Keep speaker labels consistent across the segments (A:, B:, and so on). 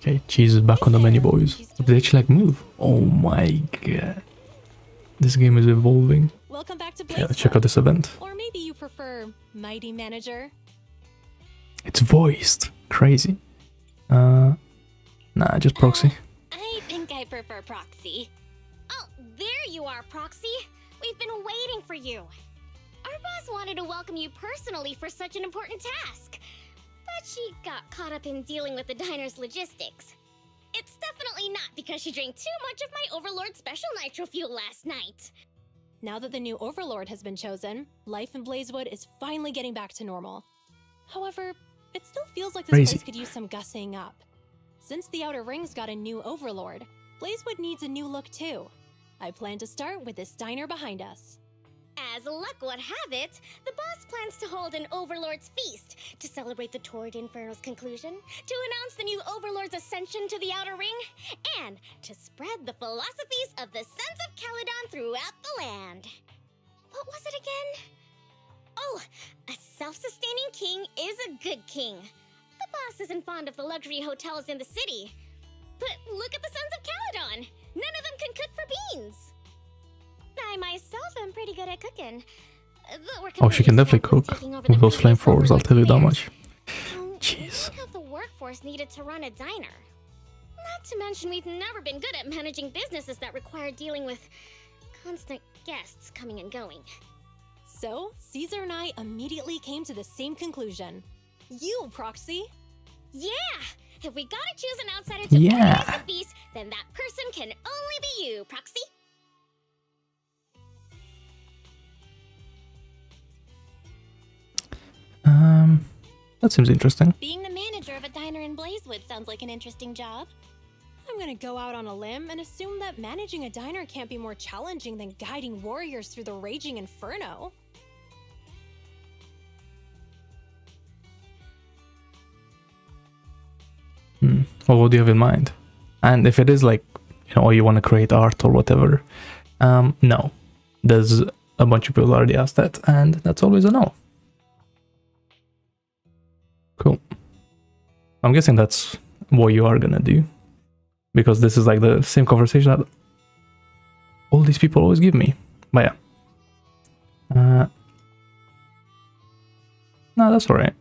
A: Okay, cheese is back on the menu, boys. Did actually like move? Oh my god. This game is evolving.
B: Welcome back to Blaze
A: let's check out this event.
B: Or maybe you prefer Mighty Manager.
A: It's voiced. Crazy. Uh, nah, just proxy.
C: I think I prefer Proxy. Oh, there you are, Proxy. We've been waiting for you. Our boss wanted to welcome you personally for such an important task. But she got caught up in dealing with the diner's logistics. It's definitely not because she drank too much of my Overlord Special Nitro Fuel last night.
B: Now that the new Overlord has been chosen, life in Blazewood is finally getting back to normal. However, it still feels like this
A: Crazy.
B: place could use some gussying up. Since the Outer Rings got a new Overlord, Blazewood needs a new look too. I plan to start with this diner behind us.
C: As luck would have it, the boss plans to hold an Overlord's Feast to celebrate the Tour de Inferno's conclusion, to announce the new Overlord's ascension to the Outer Ring, and to spread the philosophies of the Sons of Caledon throughout the land. What was it again? Oh, a self-sustaining king is a good king. The boss isn't fond of the luxury hotels in the city. But look at the Sons of Caledon! None of them can cook for beans! I myself am pretty good at cooking. But we're
A: Oh, she can definitely cook
C: taking over the
A: with those
C: previous
A: flamethrowers, I'll tell you that much. Jeez.
C: don't the workforce needed to run a diner. Not to mention, we've never been good at managing businesses that require dealing with constant guests coming and going.
B: So, Caesar and I immediately came to the same conclusion. You, Proxy!
C: Yeah! If we gotta choose an outsider to
A: Yeah.
C: organize the feast, then that person can only be you, Proxy.
A: That seems interesting.
C: Being the manager of a diner in Blazewood sounds like an interesting job.
B: I'm gonna go out on a limb and assume that managing a diner can't be more challenging than guiding warriors through the raging inferno.
A: Hmm. Well, what do you have in mind? And if it is like, you know, or you want to create art or whatever, um, no. There's a bunch of people already asked that, and that's always a no. Cool. I'm guessing that's what you are gonna do. Because this is like the same conversation that all these people always give me. But yeah. Uh, no, that's alright.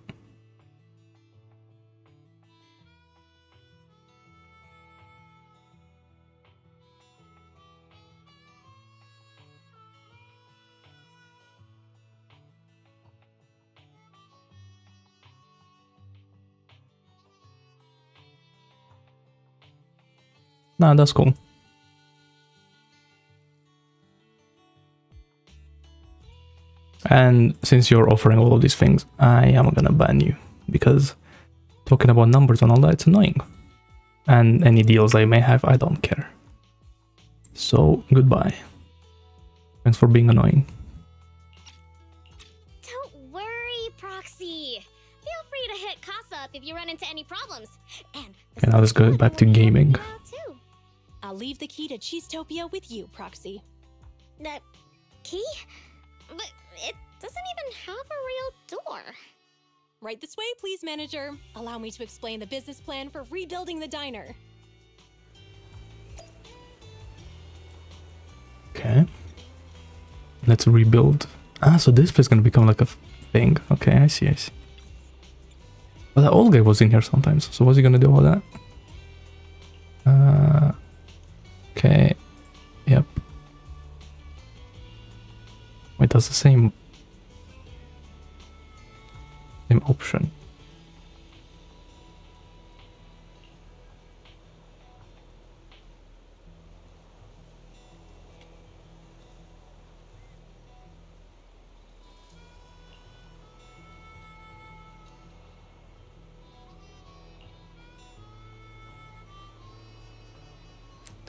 A: Nah, that's cool. And since you're offering all of these things, I am gonna ban you because talking about numbers and all that, it's annoying. And any deals I may have, I don't care. So, goodbye. Thanks for being annoying.
C: Don't worry, Proxy. Feel free to hit Caesar up if you run into any problems. And
A: Okay, now let's go back to gaming.
C: Too.
B: I'll leave the key to Cheesetopia with you, Proxy.
C: The key? But it doesn't even have a real door.
B: Right this way, please, manager. Allow me to explain the business plan for rebuilding the diner.
A: Okay. Let's rebuild. Ah, so this place is gonna become like a thing. Okay, I see, I see. But the old guy was in here sometimes, so what's he gonna do about that? Uh, okay. Yep. Wait, that's the same... Same option.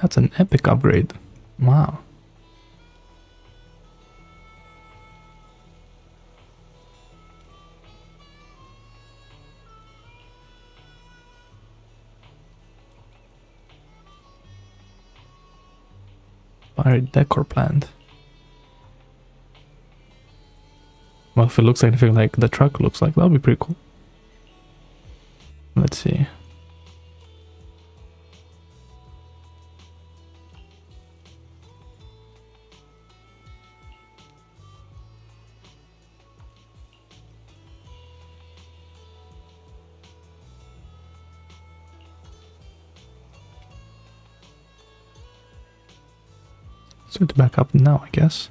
A: That's an epic upgrade. Wow. Pirate decor planned. Well, if it looks anything like the truck looks like, that'll be pretty cool. Let's see. Back up now, I guess.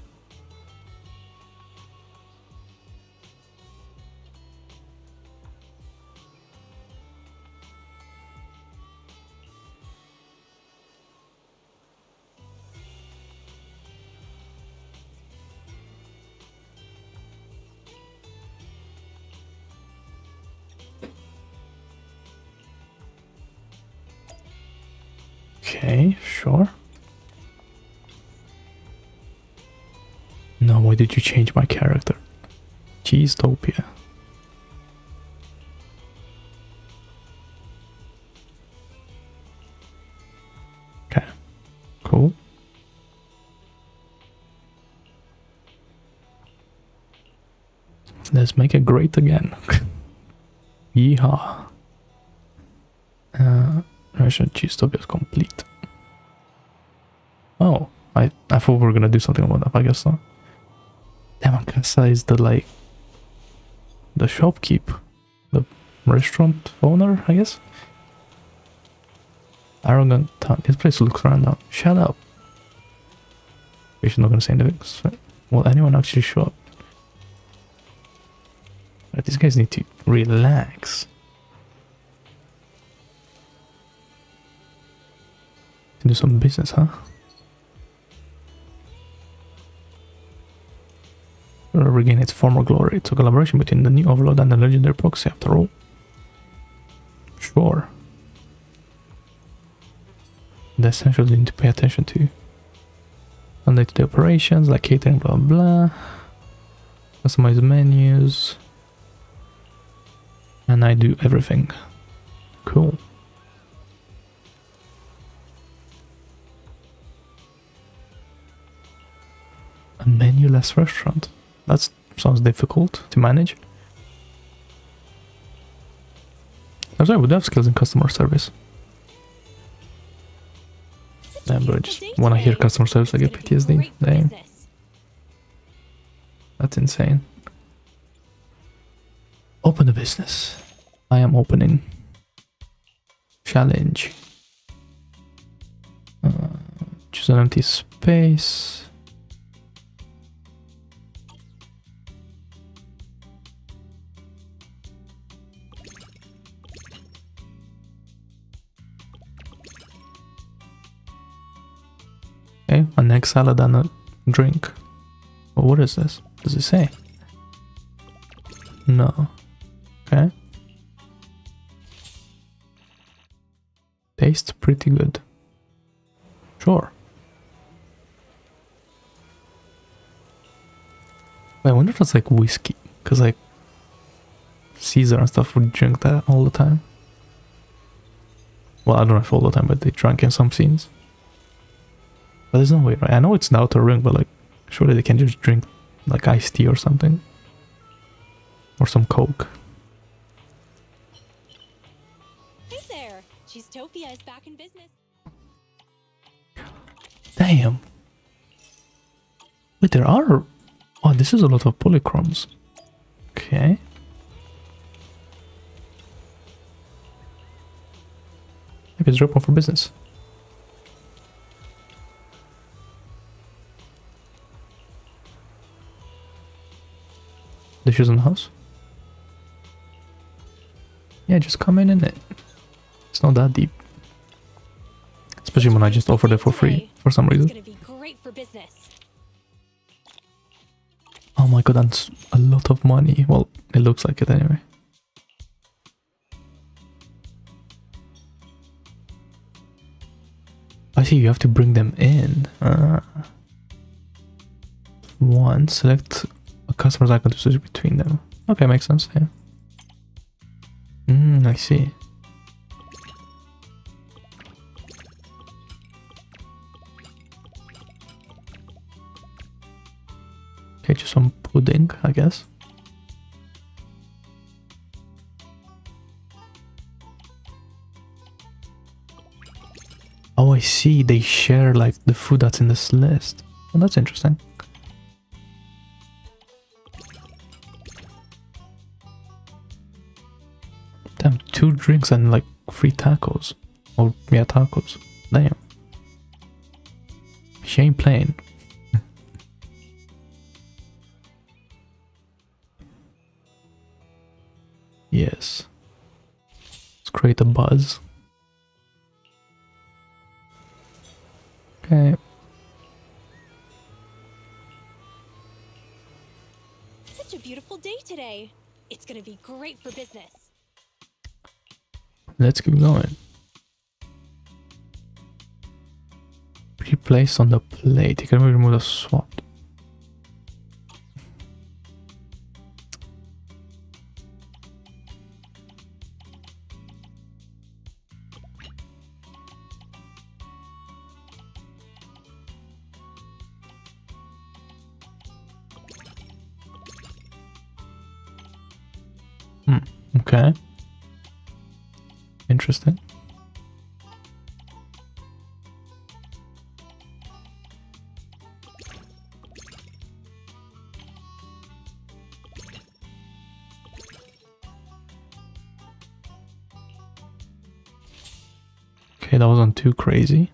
A: Did you change my character? Cheesetopia. Okay, cool. Let's make it great again. Yeehaw. Uh, Russian Cheesetopia is complete. Oh, I, I thought we were gonna do something about that, I guess not. Is the like the shopkeep, the restaurant owner, I guess. Arrogant. This place looks random. Shut up. She's not gonna say anything. So, will anyone actually show up? Right, these guys need to relax. Do some business, huh? Regain its former glory. It's a collaboration between the new Overlord and the legendary proxy, after all. Sure. The essentials you need to pay attention to. On day-to-day operations, like catering, blah blah. Customize menus. And I do everything. Cool. A menuless restaurant. That sounds difficult to manage. I'm sorry, we do have skills in customer service. Damn, but I just when I hear customer service, I get PTSD. Dang, that's insane. Open a business. I am opening. Challenge. Uh, choose an empty space. Egg salad and a drink. What is this? Does it say? No. Okay. Tastes pretty good. Sure. I wonder if it's like whiskey, because like Caesar and stuff would drink that all the time. Well, I don't know if all the time, but they drank in some scenes. But there's no way, right? I know it's the outer ring, but like, surely they can just drink like iced tea or something. Or some coke.
D: Hey there! Cheesetopia is back in business.
A: Damn. Wait, there are... Oh, this is a lot of polychromes. Okay. Maybe it's open for business. Dishes in the house? Yeah, just come in in it. It's not that deep. Especially when I just offered it for free for some reason.
D: gonna be great for.
A: Oh my god, that's a lot of money. Well, it looks like it anyway. I see, you have to bring them in. Ah. One, select customer's icon to switch between them. Okay, makes sense, yeah. Mm, I see. Okay, just some pudding, I guess. Oh, I see. They share like the food that's in this list. Oh, that's interesting. drinks and like free tacos. Or yeah, tacos. Damn. She ain't playing. yes. Let's create a buzz. Okay.
D: Such a beautiful day today. It's gonna be great for business.
A: Let's keep going. Be placed on the plate. You can remove the swap. Too crazy.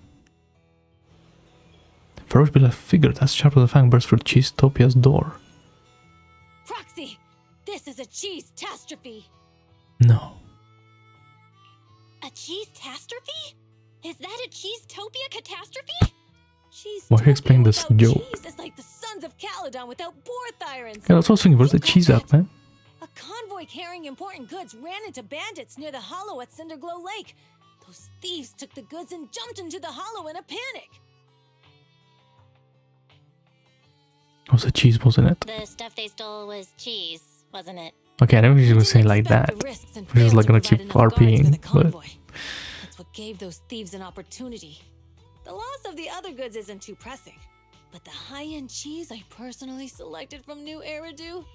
A: First build a figure that's sharp as a fang burst through Cheesetopia's door.
D: Proxy, this is a cheese catastrophe.
A: No.
D: A cheese catastrophe? Is that a cheese-topia catastrophe? Cheese.
A: Why are you explaining this joke?
D: Cheese is like the sons of Caledon without.
A: Yeah, that's what I was thinking. Where's the cheese at, man?
D: A convoy carrying important goods ran into bandits near the hollow at Cinderglow Lake. Those thieves took the goods and jumped into the hollow in a panic.
A: It was a cheese, wasn't it?
E: The stuff they stole was cheese, wasn't it?
A: Okay, I never was
D: I
A: gonna say like that.
D: the risks and
A: We're just
D: failed
A: like gonna keep
D: enough
A: RPing, but-
D: That's what gave those thieves an opportunity. The loss of the other goods isn't too pressing, but the high-end cheese I personally selected from New Eridu,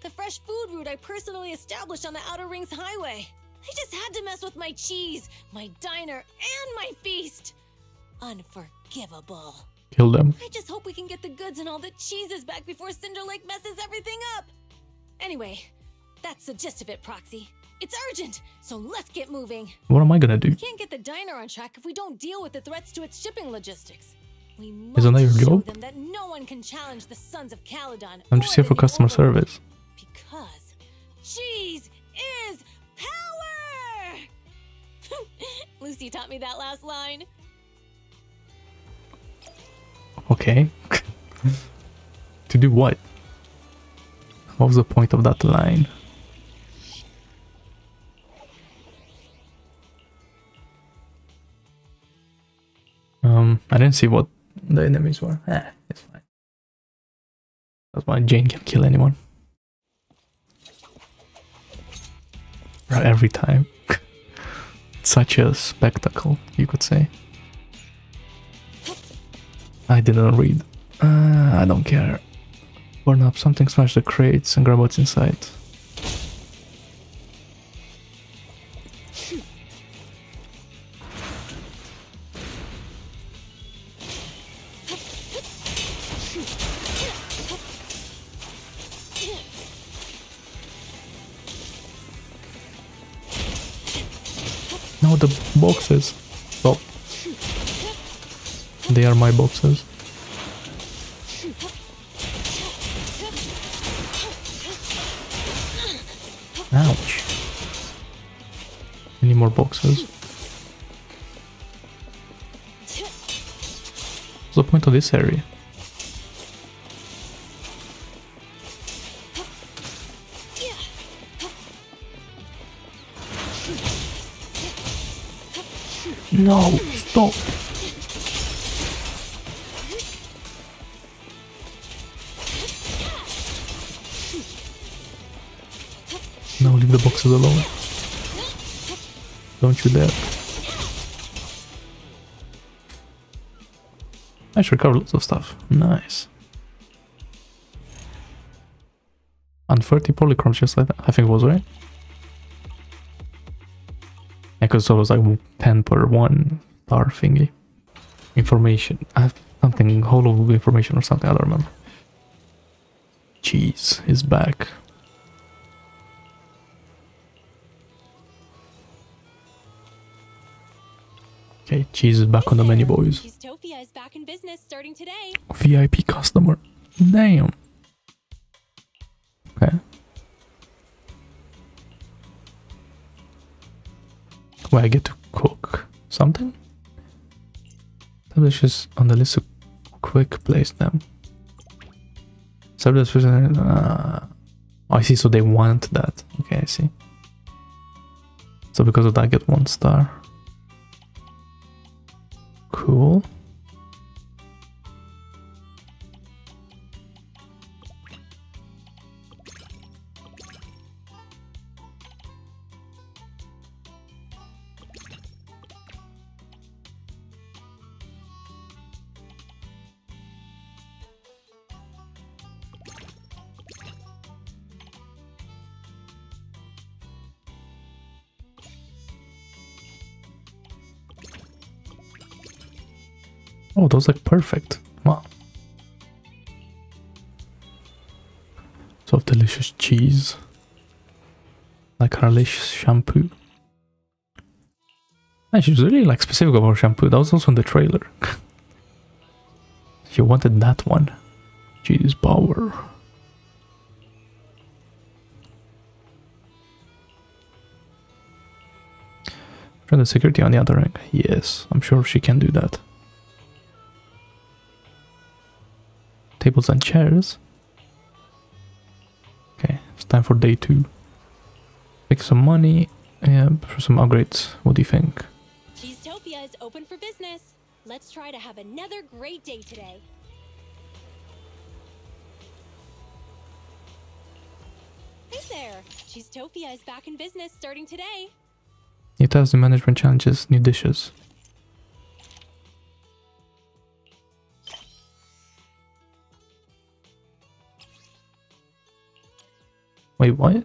D: the fresh food route I personally established on the Outer Rings Highway. They just had to mess with my cheese, my diner, and my feast. Unforgivable.
A: Kill them.
D: I just hope we can get the goods and all the cheeses back before Cinder Lake messes everything up. Anyway, that's the gist of it, Proxy. It's urgent, so let's get moving.
A: What am I gonna do?
D: We can't get the diner on track if we don't deal with the threats to its shipping logistics. We must
A: Isn't that your job?
D: them that no one can challenge the Sons of Caledon.
A: I'm just here for customer service.
D: Because cheese is power! Lucy taught me that last line.
A: Okay. to do what? What was the point of that line? Um, I didn't see what the enemies were. Eh, it's fine. That's why Jane can kill anyone. Right, every time. Such a spectacle, you could say. I didn't read. Uh, I don't care. Burn up something, smash the crates, and grab what's inside. Boxes. Stop. They are my boxes. Ouch. Any more boxes? What's the point of this area? No, stop. No, leave the boxes alone. Don't you dare. I should recover lots of stuff. Nice. And 30 polychromes just like that. I think it was right. Because it was like 10 per one star thingy. Information. I have something, hollow information or something, I don't remember. Cheese is back. Okay, cheese is back on the menu, boys.
D: Cheesetopia is back in business starting today.
A: VIP customer. Damn. Okay. Where I get to cook something? Establishes on the list to quick place them. Establish uh, I see, so they want that. Okay, I see. So because of that I get one star. Cool. Oh, those look perfect. Wow. So delicious cheese. Like Harlish shampoo. And she's really like specific about shampoo. That was also in the trailer. she wanted that one. Cheese power. Turn the security on the other end. Yes, I'm sure she can do that. Tables and chairs. Okay, it's time for day two. Make some money and for some upgrades. What do you think?
D: Cheesetopia is open for business. Let's try to have another great day today. Hey there! Cheesetopia is back in business starting today.
A: New tasks, new management challenges, new dishes. Wait, what?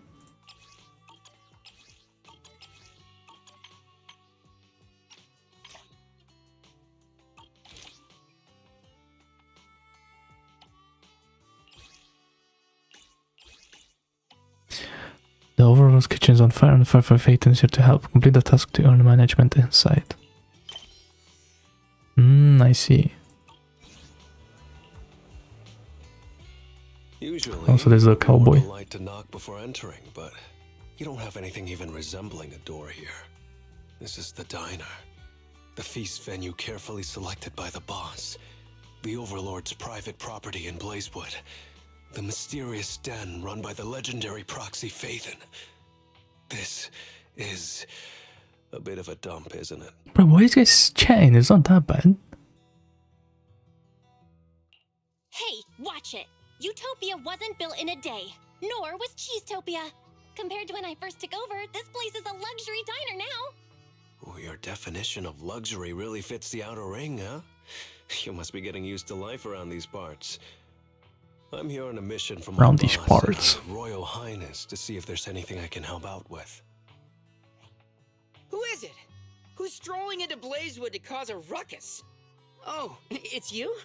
A: The Overlord's kitchen is on fire and the Firefly Phaethon is here to help. Complete the task to earn management insight. Hmm, I see.
F: Usually,
A: Also, there's a cowboy.
F: you light to knock before entering, but you don't have anything even resembling a door here. This is the diner, the feast venue carefully selected by the boss, the Overlord's private property in Blazewood, the mysterious den run by the legendary proxy Phaethon. This is a bit of a dump, isn't it?
A: Bro, why are you guys chatting? It's not that bad.
E: Hey, watch it! Utopia wasn't built in a day, nor was Cheesetopia. Compared to when I first took over, this place is a luxury diner now.
F: Oh, your definition of luxury really fits the outer ring, huh? You must be getting used to life around these parts. I'm here on a mission from
A: Around these parts.
F: Royal Highness to see if there's anything I can help out with.
G: Who is it? Who's strolling into Blazewood to cause a ruckus? Oh, it's you?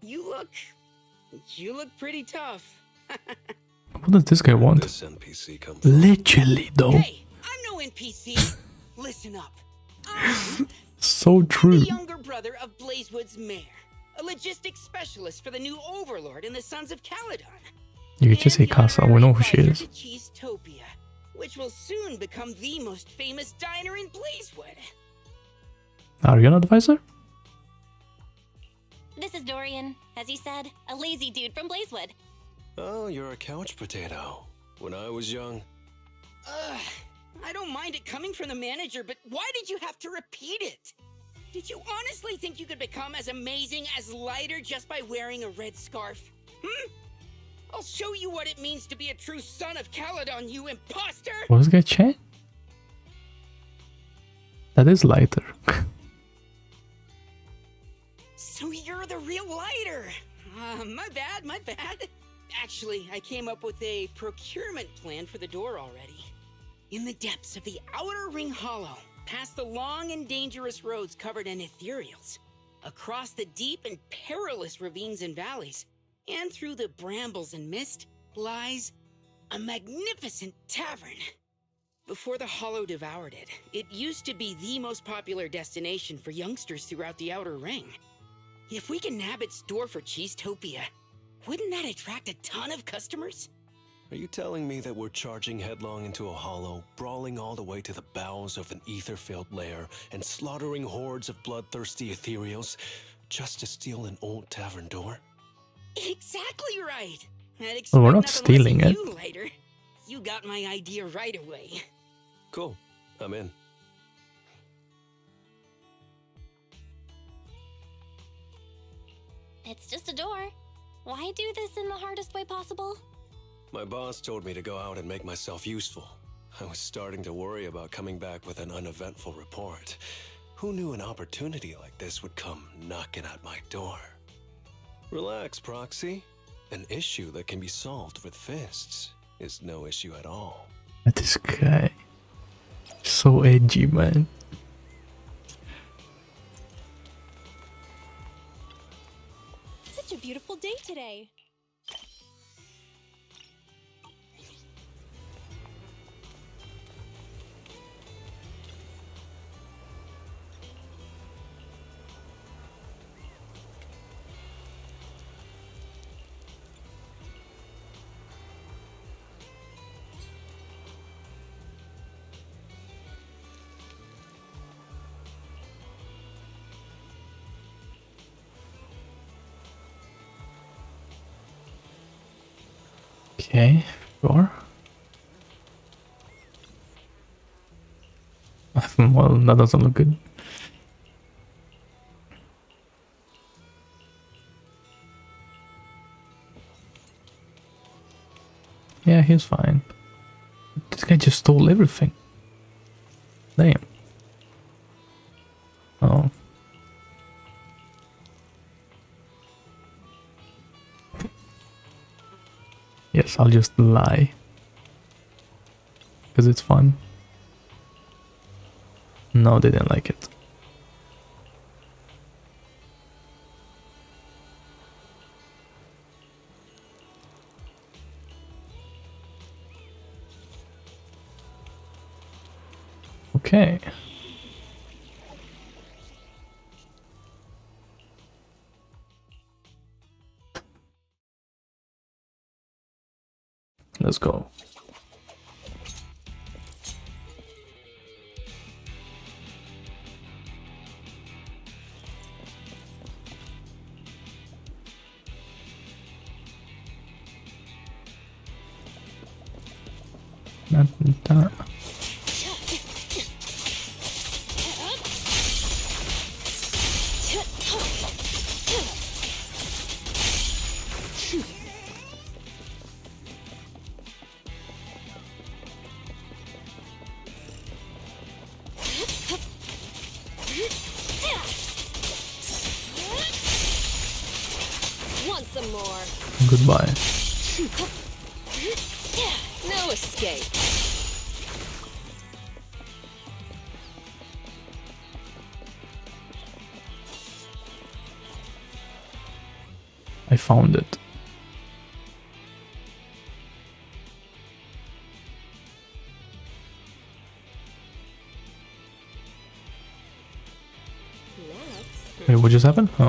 G: You look. You look pretty tough.
A: What does this guy want?
F: This NPC come from?
A: Literally, though.
G: Hey, I'm no NPC. Listen up. I'm
A: So
G: the
A: true.
G: younger brother of Blazewood's mayor, a logistics specialist for the new Overlord and the Sons of Caledon.
A: You could just say
G: and
A: Caesar. We know who she is.
G: to Cheesetopia, which will soon become the most famous diner in Blazewood.
A: Are you an advisor?
E: This is Dorian, as you said, a lazy dude from Blazewood.
F: Oh, you're a couch potato. When I was young,
G: Ugh, I don't mind it coming from the manager, but why did you have to repeat it? Did you honestly think you could become as amazing as Lighter just by wearing a red scarf? Hmm? I'll show you what it means to be a true son of Caledon, you imposter!
A: What was guy chat? That is lighter.
G: So you're the real Lighter! Uh, my bad, my bad. Actually, I came up with a procurement plan for the door already. In the depths of the Outer Ring Hollow, past the long and dangerous roads covered in ethereals, across the deep and perilous ravines and valleys, and through the brambles and mist, lies a magnificent tavern. Before the Hollow devoured it, it used to be the most popular destination for youngsters throughout the Outer Ring. If we can nab its door for Cheesetopia, wouldn't that attract a ton of customers?
F: Are you telling me that we're charging headlong into a hollow, brawling all the way to the bowels of an ether-filled lair, and slaughtering hordes of bloodthirsty ethereals just to steal an old tavern door?
G: Exactly right. I'd
A: Well, we're not stealing it.
G: You, lighter. You got my idea right away.
F: Cool. I'm in.
E: It's just a door. Why do this in the hardest way possible?
F: My boss told me to go out and make myself useful. I was starting to worry about coming back with an uneventful report. Who knew an opportunity like this would come knocking at my door? Relax, Proxy. An issue that can be solved with fists is no issue at all.
A: This guy. So edgy, man.
D: Today.
A: Okay, sure. well, that doesn't look good. Yeah, he's fine. This guy just stole everything. Damn. I'll just lie. Because it's fun. No, they didn't like it. Let's go. I found it. Wait, what just happened? Oh.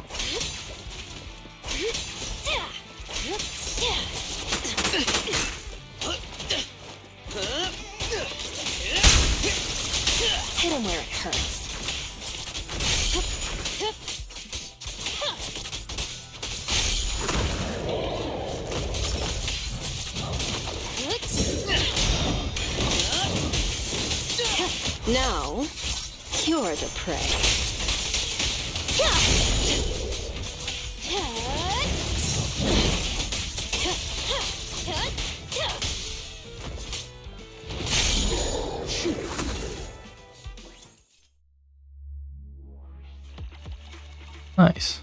A: Nice.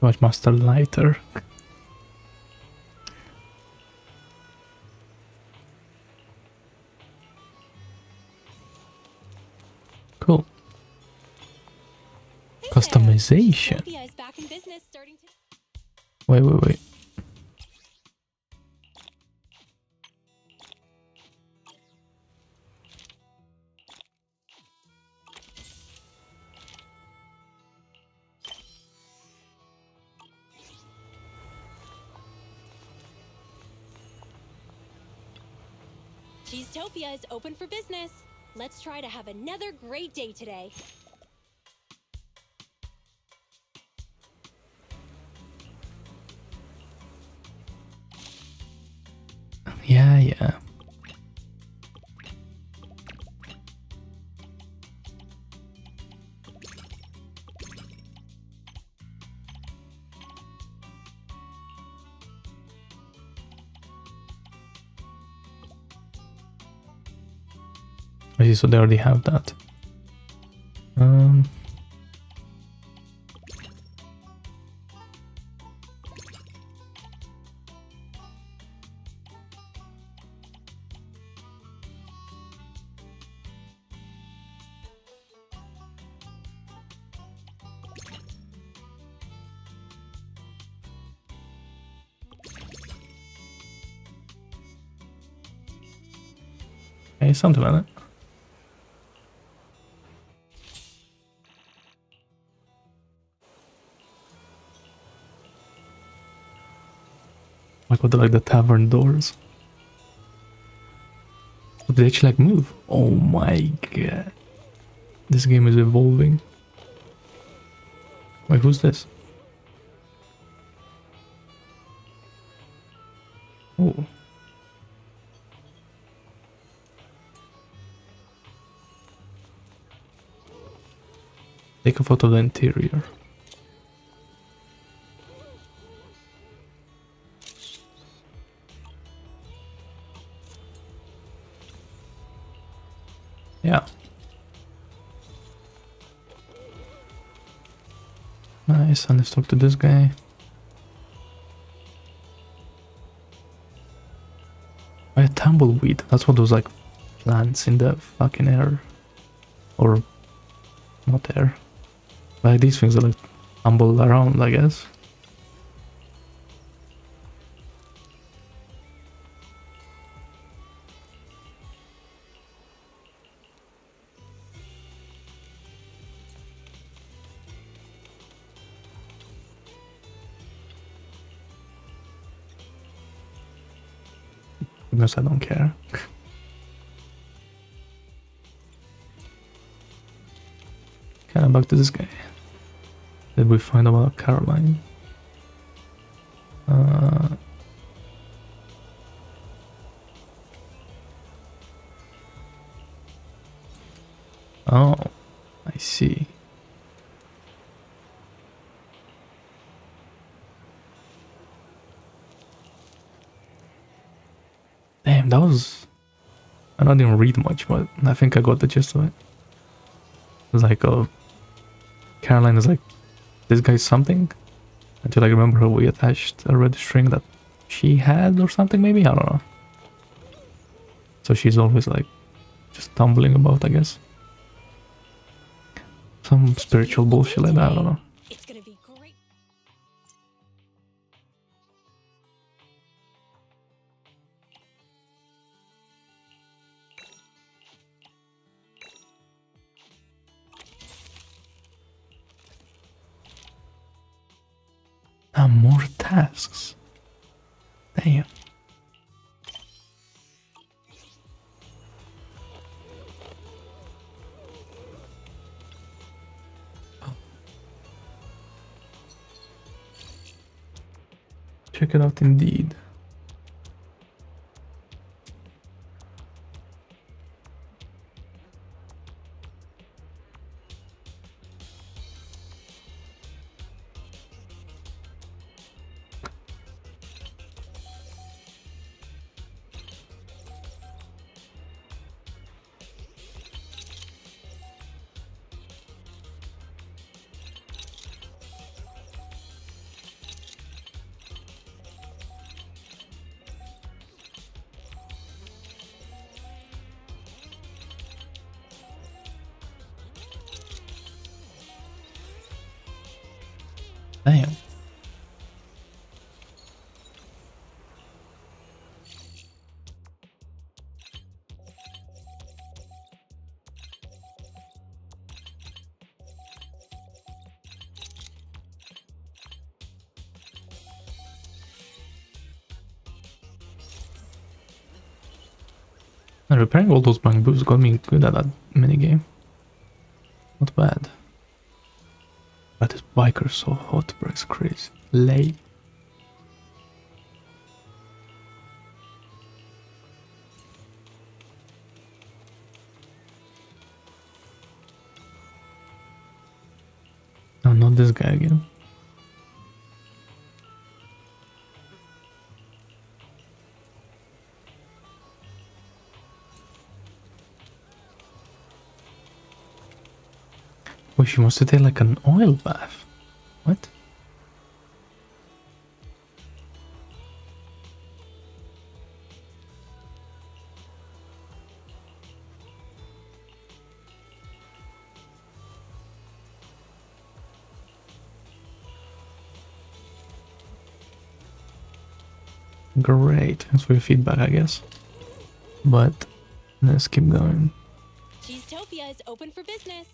A: Watch Master Lighter. Customization.
D: Utopia is back in business starting to
A: Wait, wait, wait.
D: Cheesetopia is open for business. Let's try to have another great day today.
A: So they already have that. Um, something like that. Like the tavern doors? But they actually like move. Oh my god. This game is evolving. Wait, who's this? Oh. Take a photo of the interior. That's what those like plants in the fucking air. Or not air. Like these things that like tumble around, I guess. Goodness, I don't care. I'm back to this guy. Did we find about Caroline? Don't even read much, but I think I got the gist of it. It was like, oh, Caroline is like, this guy's something. Until I remember how we attached a red string that she had or something, maybe? I don't know. So she's always like, just tumbling about, I guess. Some spiritual bullshit like that, I don't know. And repairing all those bamboos got me good at that minigame. Not bad. But this biker's so hot, bro, it's crazy. Lay. She wants to take like an oil bath. What? Great, thanks for your feedback, I guess. But let's keep going.
B: Cheesetopia is open for business.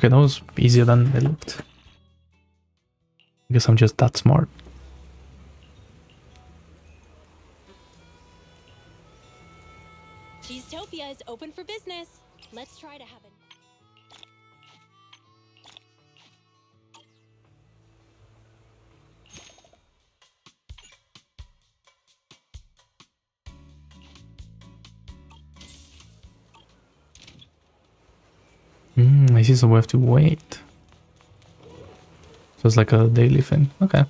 A: Okay, that was easier than it looked. I guess I'm just that smart. So we have to wait. So it's like a daily thing. Okay.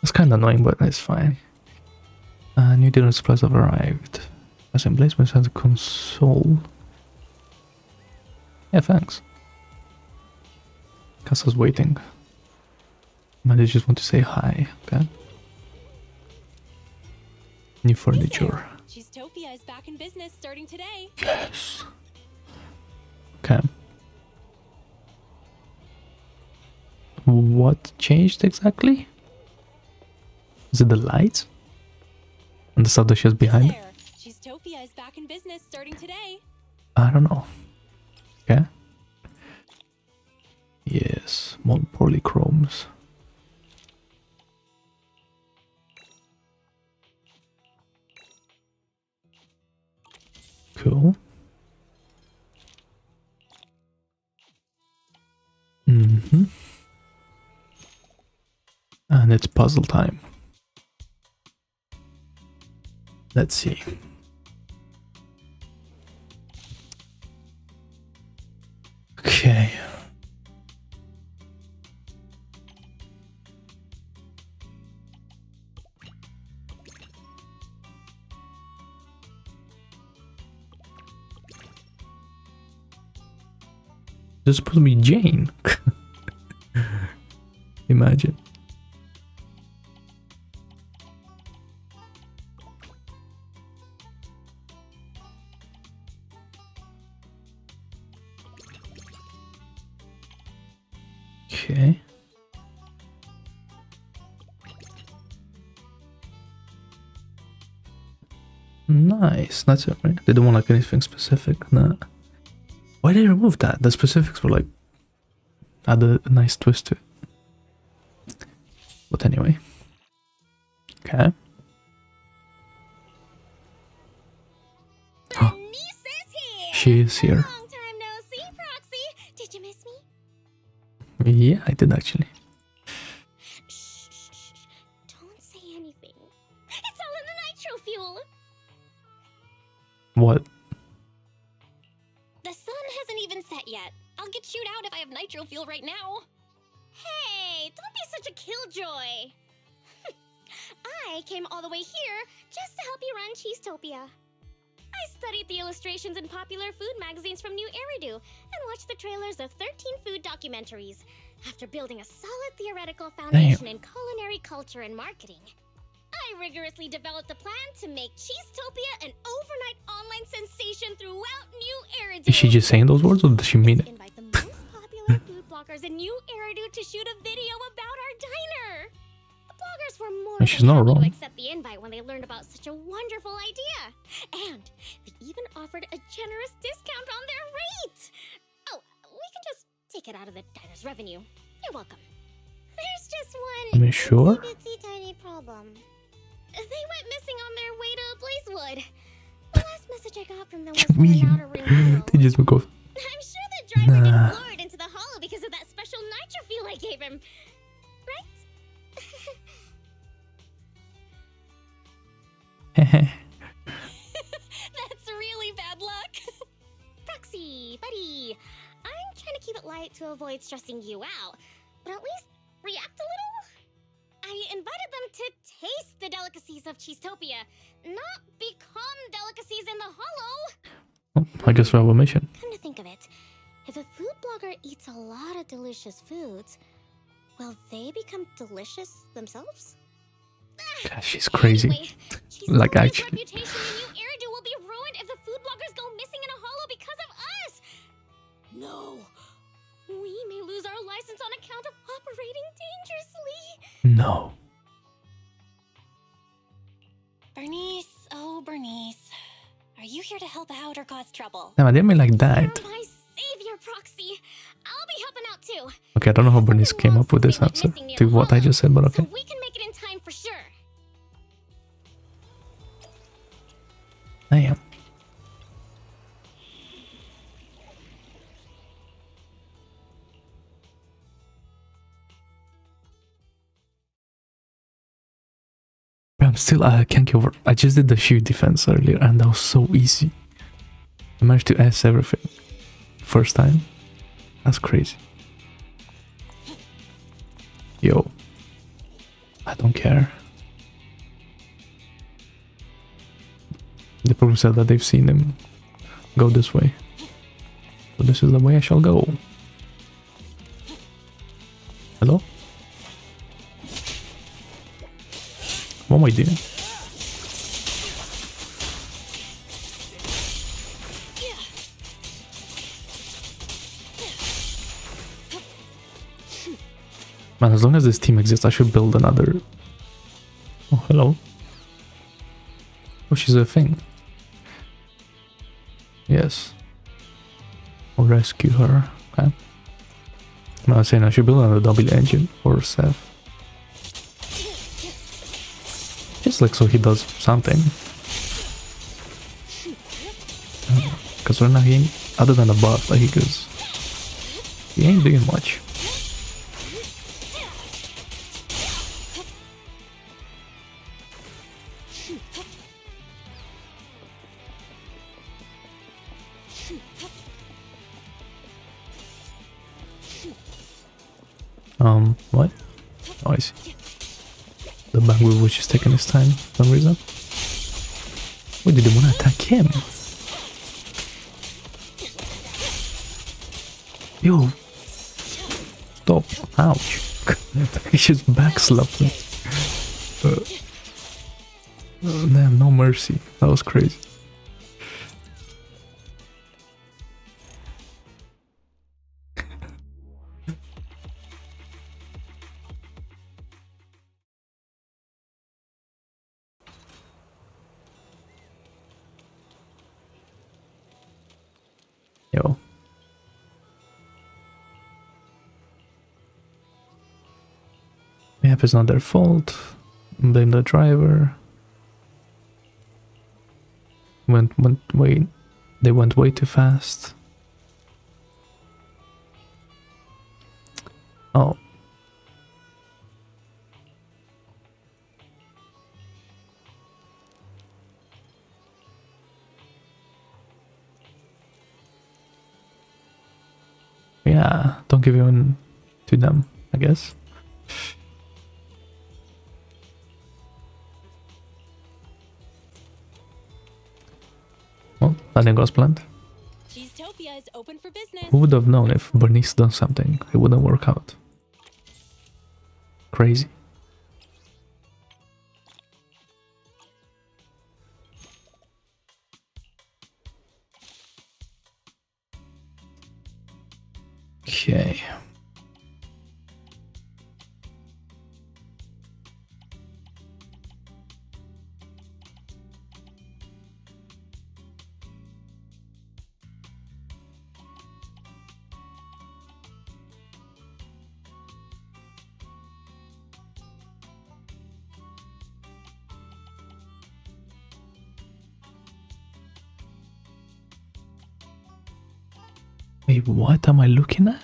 A: That's kind of annoying, but it's fine. Uh, new dinner supplies have arrived. As emplacements has a console. Yeah, thanks. Casa's waiting. They just want to say hi, okay? New furniture.
B: there. Cheesetopia is back in business starting today.
A: Yes. Changed exactly? Is it the lights? And the stuff that she has behind? it?
B: There. Cheesetopia is back in business starting today.
A: I don't know. Okay. Yes, more polychromes. Cool. It's puzzle time. Let's see. Okay. This is supposed to be Jane. Imagine. That's it, right? They don't want like anything specific. Nah. Why did they remove that? The specifics were like add a, a nice twist to it. But anyway. Okay.
C: Here!
A: She is here.
C: No see, Proxy. Did you miss me?
A: Yeah, I did actually.
C: And marketing, I rigorously developed a plan to make Cheesetopia an overnight online sensation throughout New Eridu.
A: Is she just saying those words or does she mean it?
C: Invite the most popular food bloggers in New Eridu to shoot a video about our diner. The bloggers were more
A: And she's
C: than
A: not wrong.
C: to accept the invite when they learned about such a wonderful idea. And they even offered a generous discount on their rate. Oh, we can just take it out of the diner's revenue. You're welcome. There's just one
A: I mean, sure.
C: Itsy bitsy tiny problem. They went missing on their way to Blazewood. The last message I got from them was
A: You
C: for an
A: mean?
C: ring hollow.
A: They just would go.
C: I'm sure the driver
A: Nah.
C: didn't lure it into the hollow because of that special nitro fuel I gave him. Right? That's really bad luck. Proxy, buddy. I'm trying to keep it light to avoid stressing you out, but at least react a little. I invited them to taste the delicacies of Cheesetopia, not become delicacies in the hollow.
A: I guess we have a mission.
C: Come to think of it, if a food blogger eats a lot of delicious foods, will they become delicious themselves?
A: God, she's crazy.
C: Anyway,
A: Like,
C: Cheesetopia's
A: actually.
C: reputation in New Eridu will be ruined if the food bloggers go missing in a hollow because of us. No, we may lose our license on account of operating dangerously.
A: No.
E: Burnice, oh Burnice. Are you here to help out or cause trouble?
A: Damn, I didn't mean like
C: You're
A: that.
C: my savior, Proxy. I'll be helping out too.
A: Okay, I don't know how Burnice came up with this answer to what I just said, but
C: So
A: okay.
C: we can make it in time for sure.
A: Damn. I'm still, I can't get over. I just did the shield defense earlier and that was so easy. I managed to S everything. First time. That's crazy. Yo. I don't care. They probably said that they've seen him go this way. So this is the way I shall go. Hello? What am I doing? Man, as long as this team exists, I should build another. Oh, hello. Oh, she's a thing. Yes. I'll rescue her. Okay. I was saying I should build another double engine for Seth. Like so he does something. Uh, because right now he other than a buff, like he goes, he ain't doing much. Time for some reason. Why did they want to attack him? Yo! Stop! Ouch! he just backslapped me. Uh, damn, no mercy. That was crazy. It's not their fault. Blame the driver. Went went way they went way too fast. Oh. Yeah, don't give in to them, I guess. Well,
E: open for business.
A: Who would have known if Burnice done something? It wouldn't work out. Crazy. Okay. What am I looking at?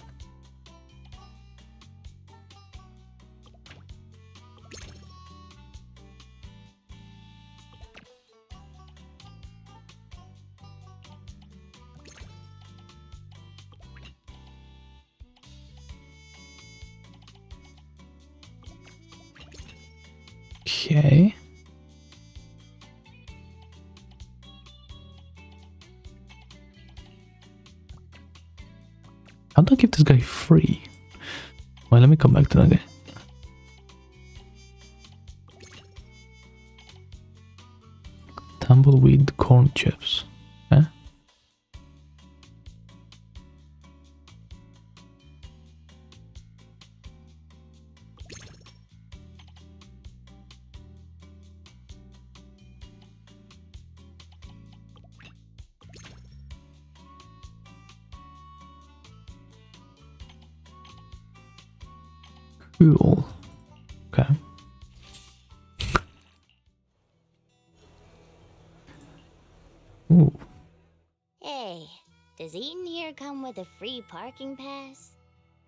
H: With a free parking pass?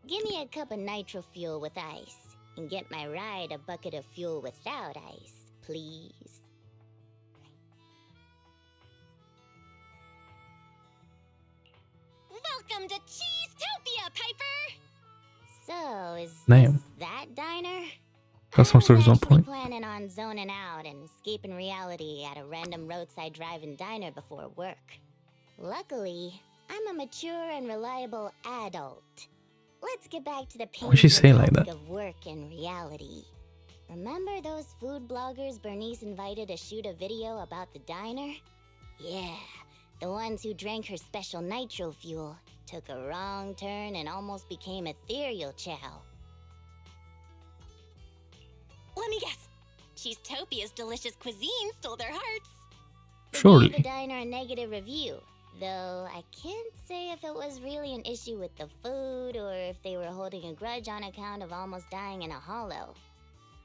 H: Give me a cup of nitro fuel with ice, and get my ride a bucket of fuel without ice, please. Welcome to Cheesetopia, Piper! So, is
A: Name.
H: that diner?
A: Customer service on point.
H: planning on zoning out and escaping reality at a random roadside drive-in diner before work. Luckily, I'm a mature and reliable adult. Let's get back to the
A: Why'd she say like that?
H: of work and reality. Remember those food bloggers Burnice invited to shoot a video about the diner? Yeah, the ones who drank her special nitro fuel, took a wrong turn, and almost became ethereal chow.
E: Let me guess. Cheesetopia's delicious cuisine stole their hearts.
A: Surely.
H: the diner a negative review, though I can't say if it was really an issue with the food or if they were holding a grudge on account of almost dying in a hollow.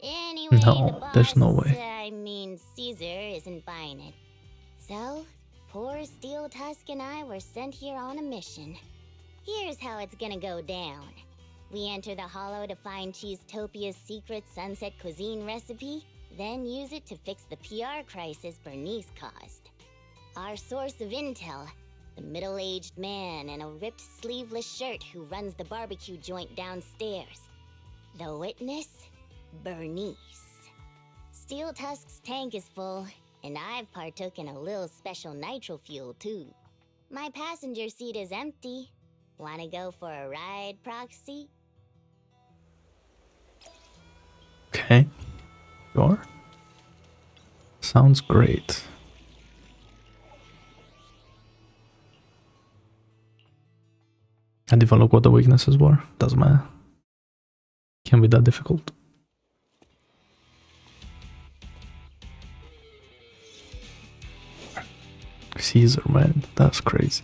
H: Anyway,
A: No,
H: the boss,
A: there's no way.
H: Uh, I mean, Caesar isn't buying it. So, poor Steel Tusk and I were sent here on a mission. Here's how it's gonna go down. We enter the hollow to find Cheesetopia's secret sunset cuisine recipe. then use it to fix the PR crisis Burnice caused. Our source of intel, the middle aged man in a ripped sleeveless shirt who runs the barbecue joint downstairs. The witness, Burnice. Steel Tusk's tank is full, and I've partook in a little special nitro fuel too. My passenger seat is empty. Wanna go for a ride, Proxy?
A: Okay. Sure. Sounds great. I develop what the weaknesses were. Doesn't matter. Can't be that difficult. Caesar, man, that's crazy.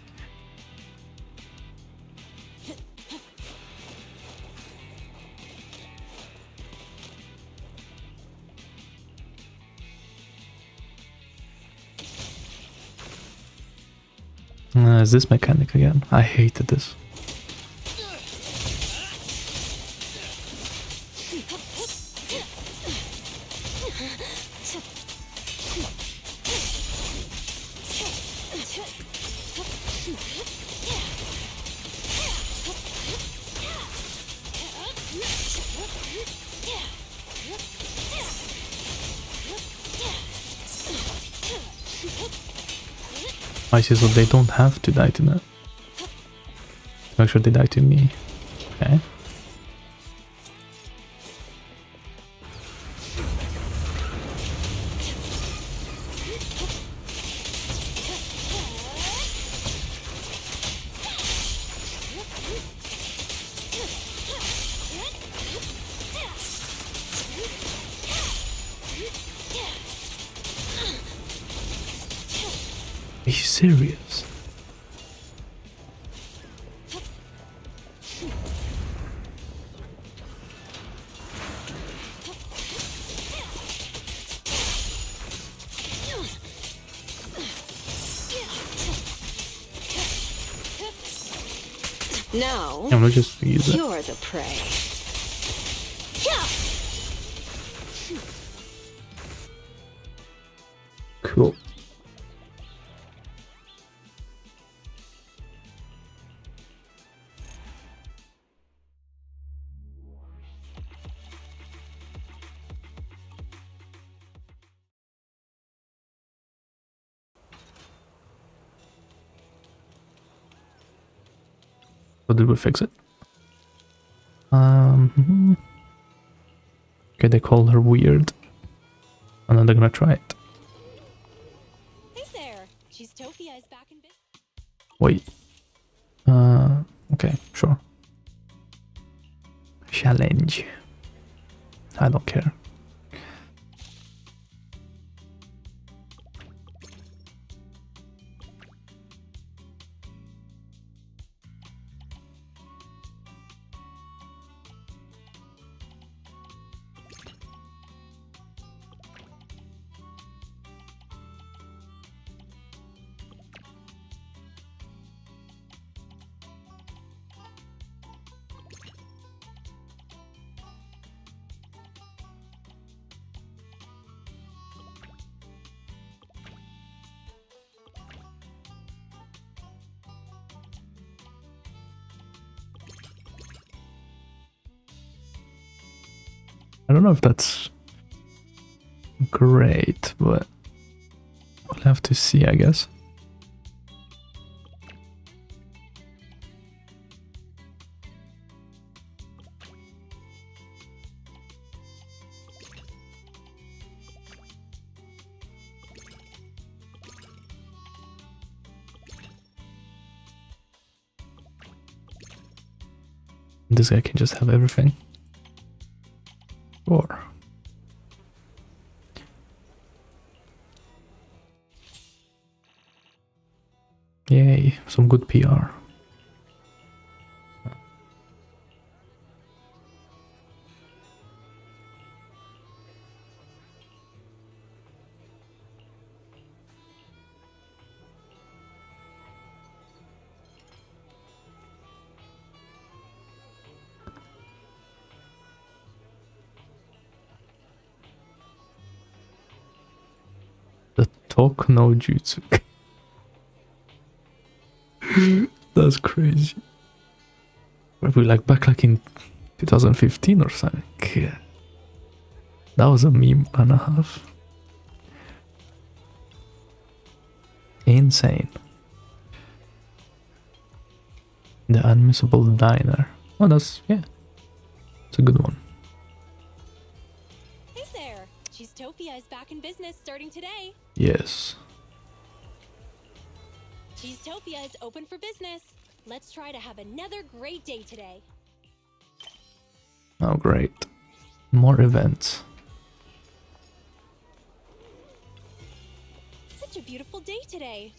A: Uh, is this mechanic again? I hated this. So they don't have to die to that. Make sure they die to me. Okay. Did we fix it? Um. mhm. Okay, they call her weird, and then they're gonna try it. I don't know if that's great, but we'll have to see, I guess. This guy can just have everything. No jutsu. That's crazy. Were we like back like in 2015 or something? Yeah. That was a meme and a half. Insane. The Unmissable Diner. Oh, that's, yeah. It's a good one. Yes.
B: Cheesetopia is open for business. Let's try to have another great day today.
A: Oh, great. More events.
B: Such a beautiful day today.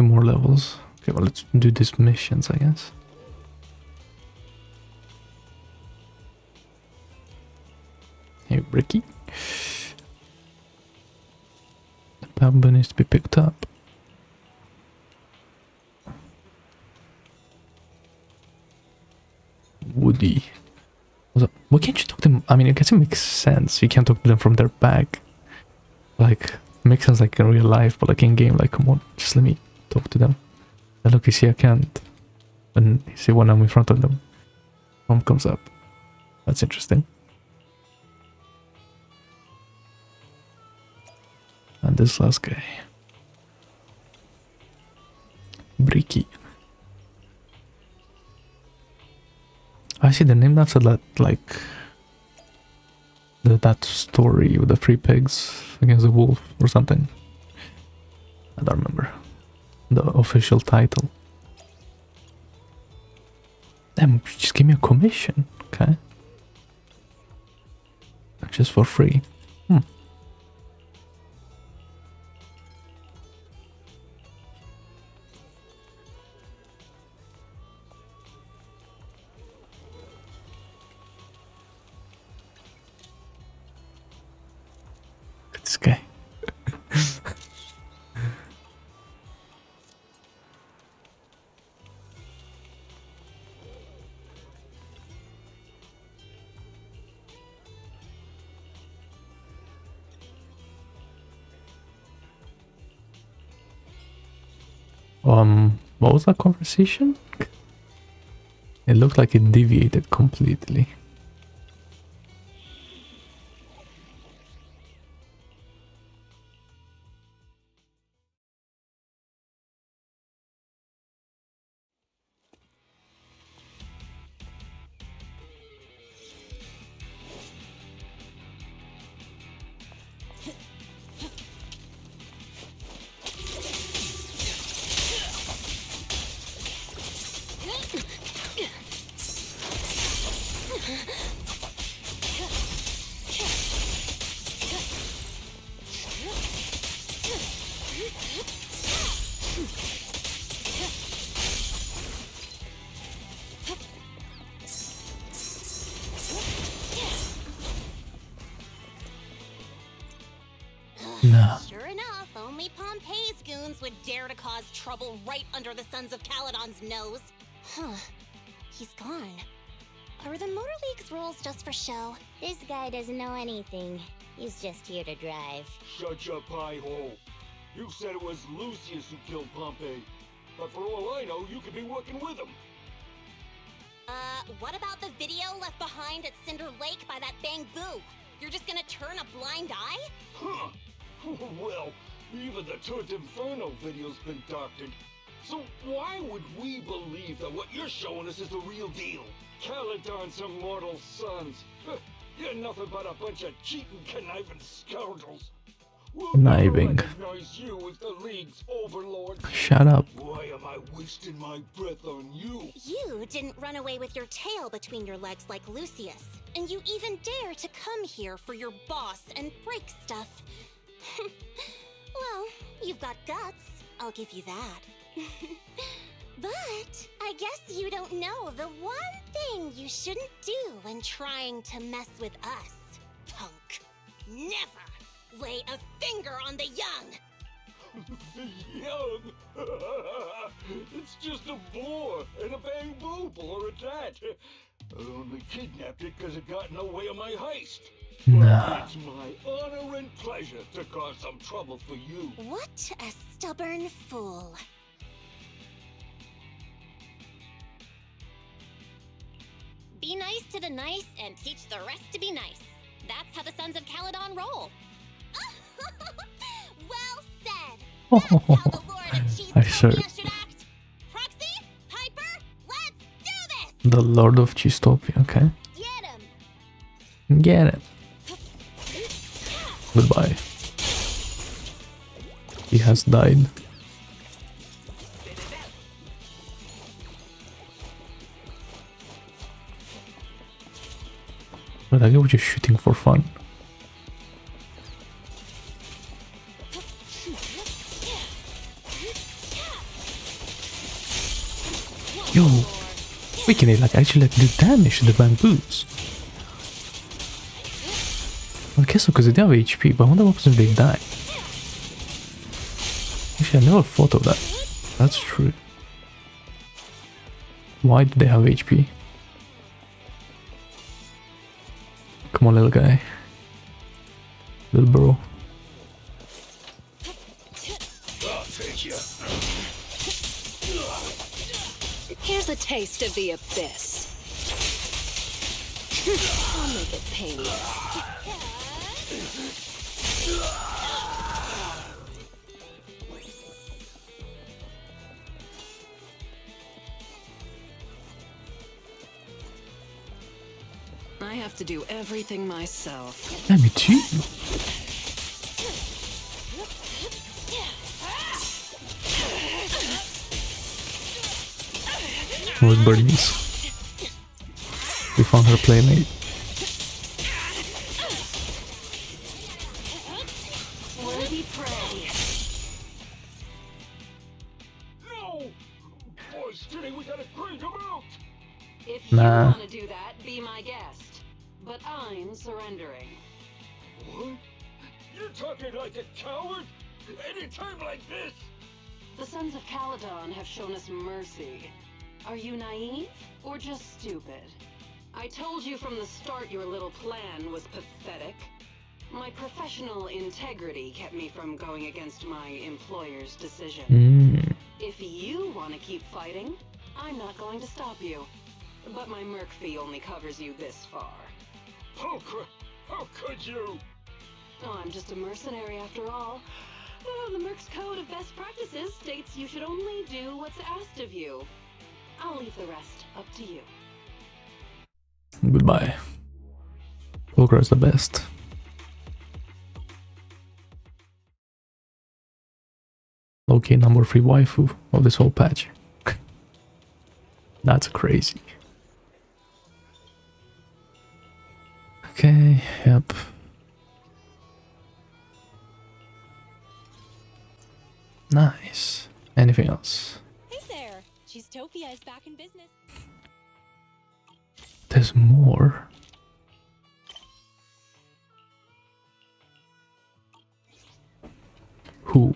A: Two more levels. Okay, well, let's do these missions, I guess. Hey, Ricky. The bamboo needs to be picked up. Woody. Why can't you talk to them? I mean, I guess it makes sense. You can't talk to them from their back. Like, makes sense like in real life, but like in game, like, come on, just let me talk to them. And look, you see, I can't. And you see when I'm in front of them, home comes up. That's interesting. And this last guy. Bricky. I see the name after that, like, the, that story with the three pigs against the wolf or something. I don't remember the official title. Damn, just give me a commission, okay? Just for free. Hmm. Um, what was that conversation? It looked like it deviated completely.
E: Just here to drive.
I: Shut your pie hole. You said it was Lucius who killed Pompey. But for all I know, you could be working with him.
E: Uh, what about the video left behind at Cinder Lake by that Bangboo? You're just gonna turn a blind eye?
I: Huh. well, even the Tour de Inferno video's been doctored. So why would we believe that what you're showing us is the real deal? Caledon's immortal sons. Huh, You're nothing but a bunch of cheating, conniving scoundrels. We'll
A: Conniving.
I: you as the League's.
A: Shut up.
I: Why am I wasting my breath on you?
E: You didn't run away with your tail between your legs like Lucius. And you even dare to come here for your boss and break stuff. well, you've got guts. I'll give you that. but I guess you don't know the one thing you shouldn't do when trying to mess with us, punk. Never! lay a finger on the young.
I: Young! it's just a boar and a bamboo boar at that. I only kidnapped it because it got in the way of my heist.
A: Nah.
I: It's my honor and pleasure to cause some trouble for you.
E: What a stubborn fool. Be nice to the nice and teach the rest to be nice. That's how the Sons of Caledon roll. well said. That's how the Lord of
A: sure-
E: should act. Proxy, Piper, let's do this.
A: The Lord of Cheesetopia, okay.
E: Get him.
A: Get it. Goodbye. He has died. But I was just shooting for fun. Yo, we can like actually like do damage to the Bangboos. I guess so because they have HP, but I wonder what happens if they die. Actually, I never thought of that. That's true. Why do they have HP? Come on, little guy. Little bro.
D: Here's a taste of the abyss. I'll make it painless. I have to do everything myself.
A: Yeah, me too. Where's Burnice? We found her playmate.
I: Talking like a coward? Any time like this?
D: The Sons of Caledon have shown us mercy. Are you naive or just stupid? I told you from the start your little plan was pathetic. My professional integrity kept me from going against my employer's decision.
A: Mm.
D: If you want to keep fighting, I'm not going to stop you. But my merc fee only covers you this far.
I: How how could you?
D: Oh, I'm just a mercenary after all. Oh, the Merc's Code of Best Practices states you should only do what's asked of you. I'll leave the rest up to you.
A: Goodbye. Pulchra is the best. Okay, number three waifu of this whole patch. That's crazy. Okay, yep. Nice. Anything else?
D: Hey there! Is back in business.
A: There's more. Who?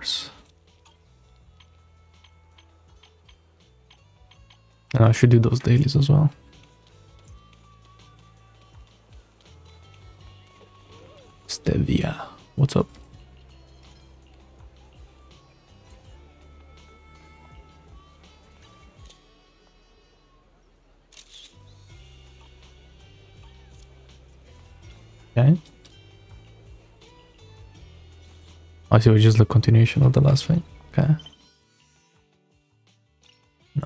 A: Course. And I should do those dailies as well. I see, it's just the continuation of the last thing. Okay.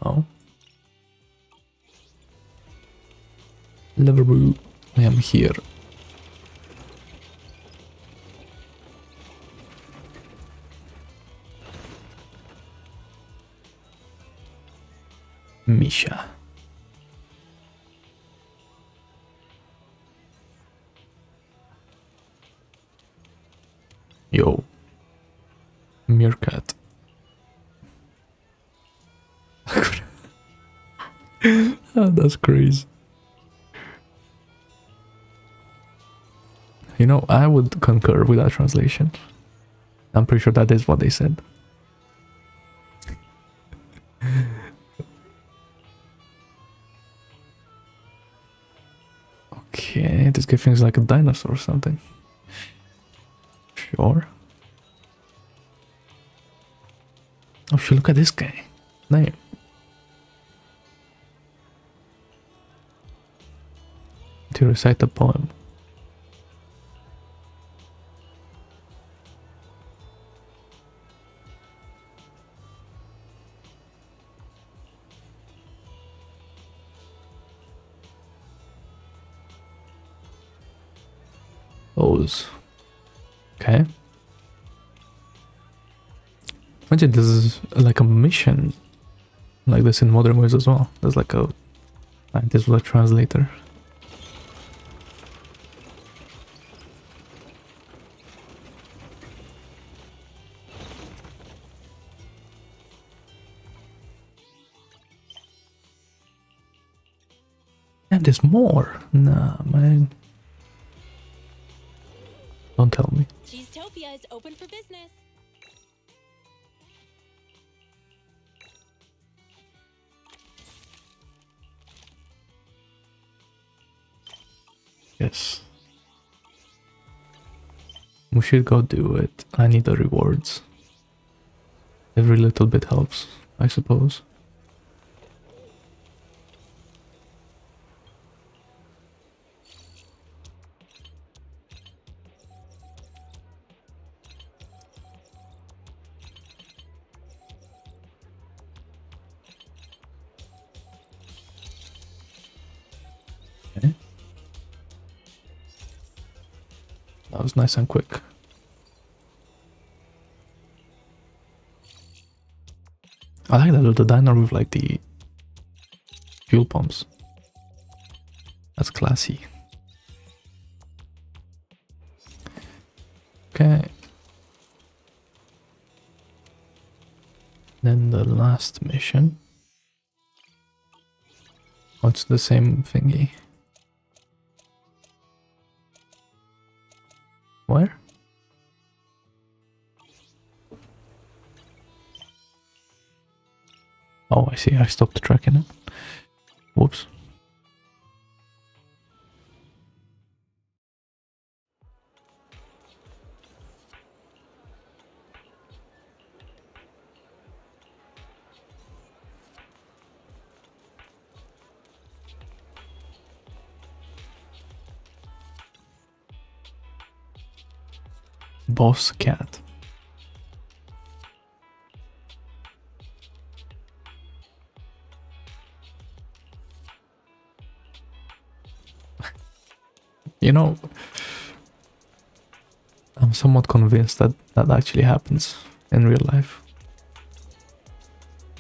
A: No. Liverpool, I am here. Crazy. You know, I would concur with that translation. I'm pretty sure that is what they said. okay, this guy thinks like a dinosaur or something. Sure. Oh, shit, look at this guy. Name. To recite the poem. Those. Okay. Imagine this is like a mission like this in modern ways as well. There's like a was a translator. There's more. Nah, man. Don't tell me.
D: Cheesetopia is open for business.
A: Yes. We should go do it. I need the rewards. Every little bit helps, I suppose. Nice and quick. I like that the diner with like the fuel pumps. That's classy. Okay. Then the last mission. What's the same thingy? Where? Oh, I see. I stopped tracking it. Whoops. Boss cat. you know, I'm somewhat convinced that that actually happens in real life.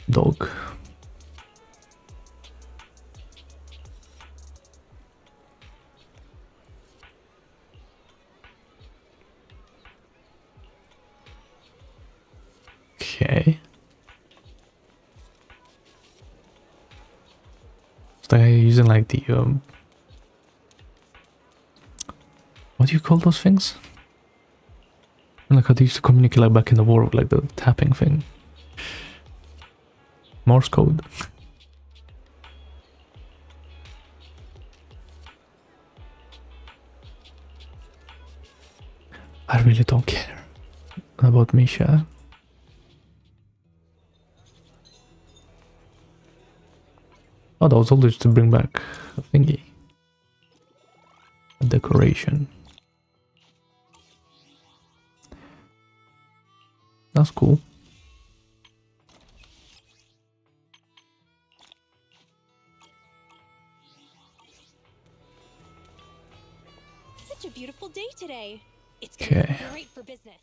A: Dog. The um what do you call those things? Like how they used to communicate like back in the war like the tapping thing. Morse code. I really don't care about Misha. Oh, that was always to bring back thingy. A decoration. That's cool.
D: Such a beautiful day today. It's
A: Okay.
D: great for business.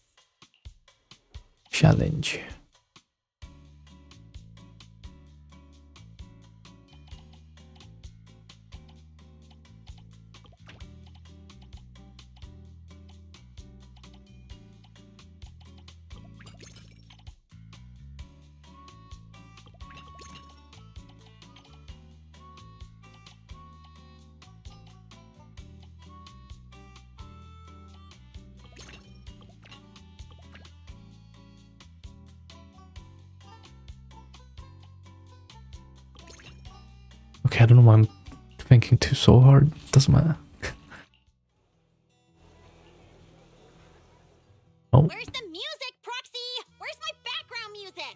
A: Challenge. Doesn't matter. oh,
E: Where's the music, Proxy? Where's my background music?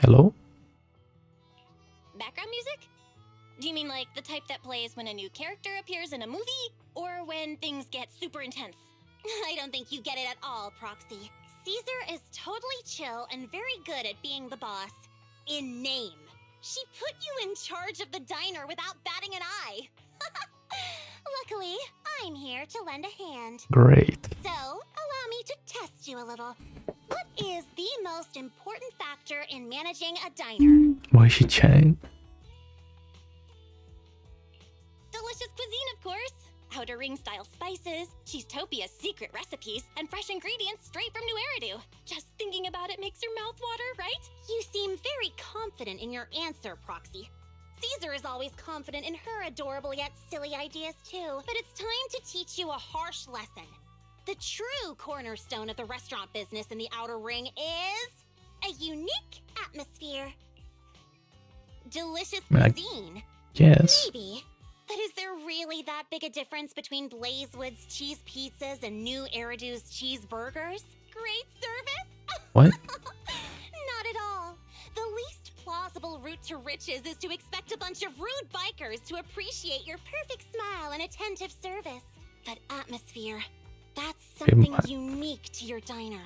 A: hello?
E: Background music? Do you mean like the type that plays when a new character appears in a movie? Or when things get super intense? I don't think you get it at all, Proxy. Caesar is totally chill and very good at being the boss. In name. She put you in charge of the diner without batting an eye. Luckily, I'm here to lend a hand.
A: Great.
E: So, allow me to test you a little. What is the most important factor in managing a diner?
A: Why she chatting?
E: Delicious cuisine, of course. Outer Ring style spices, Cheesetopia's secret recipes, and fresh ingredients straight from New Eridu. Just thinking about it makes your mouth water, right? You seem very confident in your answer, Proxy. Caesar is always confident in her adorable yet silly ideas too. But it's time to teach you a harsh lesson. The true cornerstone of the restaurant business in the Outer Ring is a unique atmosphere. Delicious cuisine.
A: Yes.
E: Maybe. But is there really that big a difference between Blazewood's cheese pizzas and New Eridu's cheeseburgers? Great service?
A: What?
E: plausible route to riches is to expect a bunch of rude bikers to appreciate your perfect smile and attentive service. But atmosphere, that's something unique to your diner.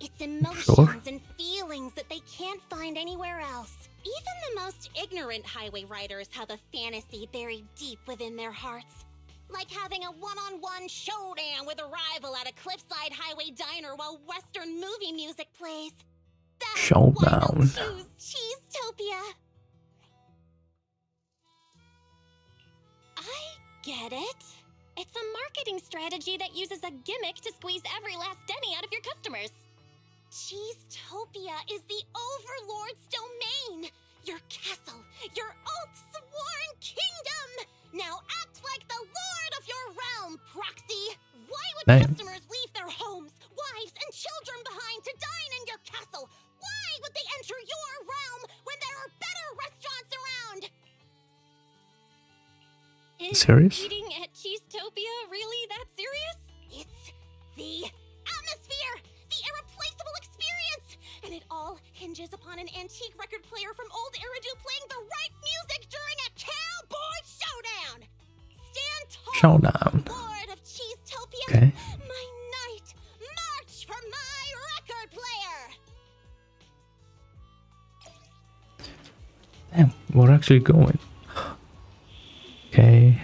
E: It's emotions
A: Sure.
E: and feelings that they can't find anywhere else. Even the most ignorant highway riders have a fantasy buried deep within their hearts. Like having a one-on-one showdown with a rival at a cliffside highway diner while Western movie music plays. That's why they'll
A: Showdown.
E: Cheesetopia. I get it. It's a marketing strategy that uses a gimmick to squeeze every last penny out of your customers. Cheesetopia is the Overlord's domain. Your castle, your oath-sworn kingdom. Now act like the lord of your realm, Proxy. Why would customers leave their homes, wives, and children behind to dine in your castle? They enter your realm when there are better restaurants around? Is
A: Serious?
E: eating at Cheesetopia really that serious? It's the atmosphere, the irreplaceable experience, and it all hinges upon an antique record player from Old Eridu playing the right music during a cowboy showdown. Stand tall,
A: Showdown.
E: Lord of Cheesetopia.
A: Okay. Damn, we're actually going. Okay.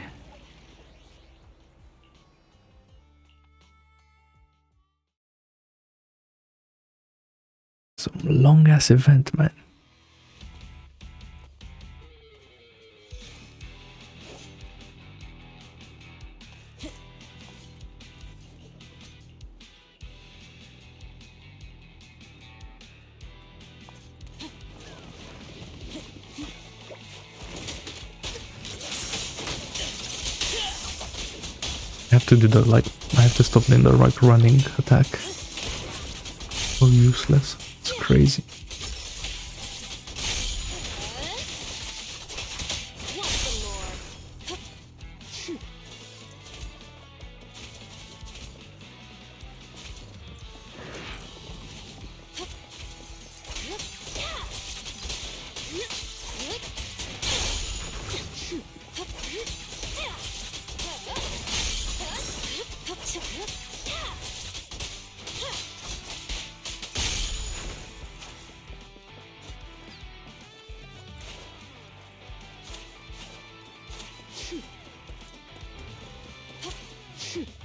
A: Some long ass event, man. To do the like I have to stop doing the like running attack. So useless. It's crazy.
B: No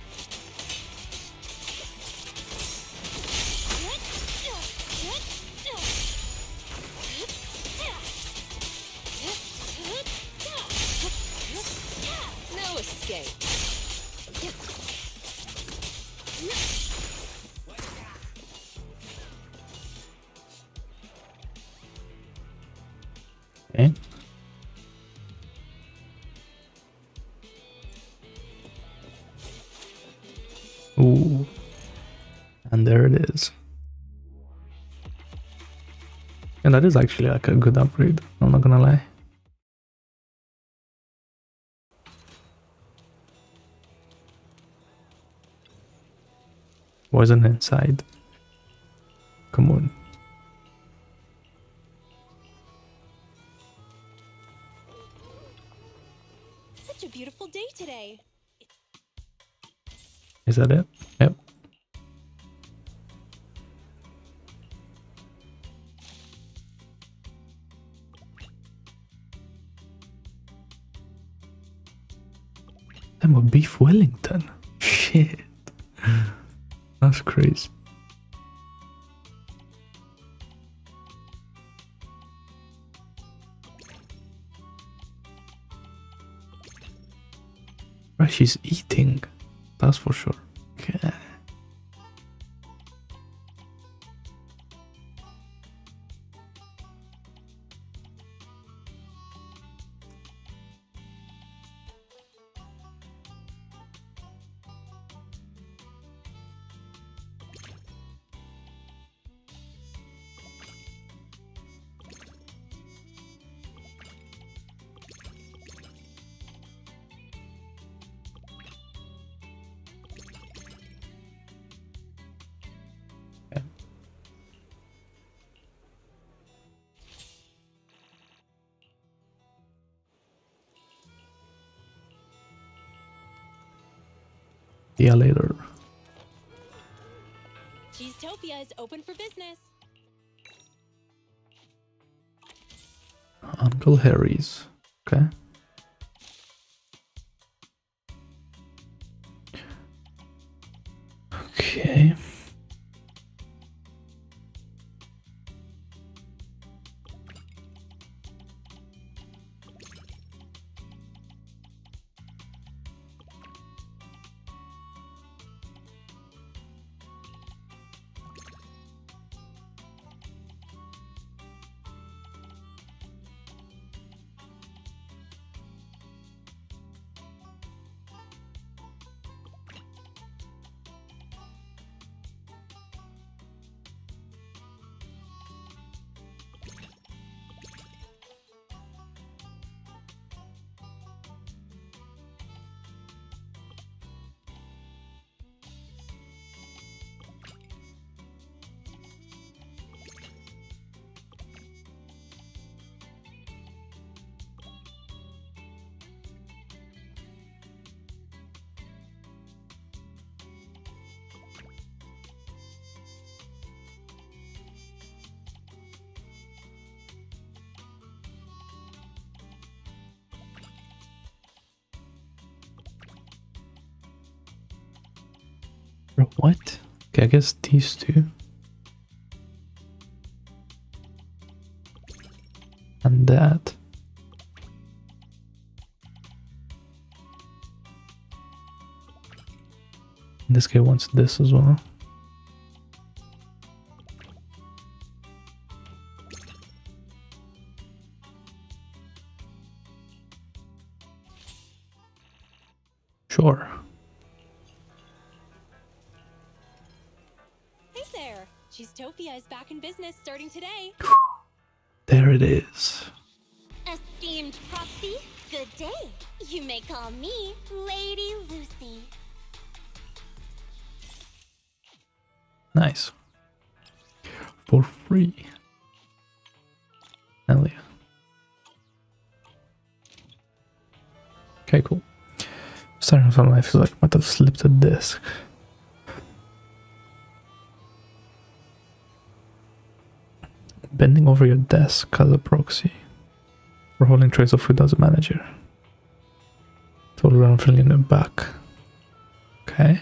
A: there it is. And that is actually like a good upgrade, I'm not gonna lie. Wasn't inside. Come on.
D: Such a beautiful day today.
A: Is that it? See ya later.
D: Cheesetopia is open for business.
A: Uncle Harry's. What? Okay, I guess these two. And that. This guy wants this as well.
D: Business starting today.
A: There it is.
E: Esteemed Proxy, good day. You may call me Lady Lucy.
A: Nice. For free. Hell yeah. Okay, cool. Starting from life is like might have slipped a disc. Bending over your desk as a proxy. Or holding trays of food as a manager. Total run filling in the back. Okay.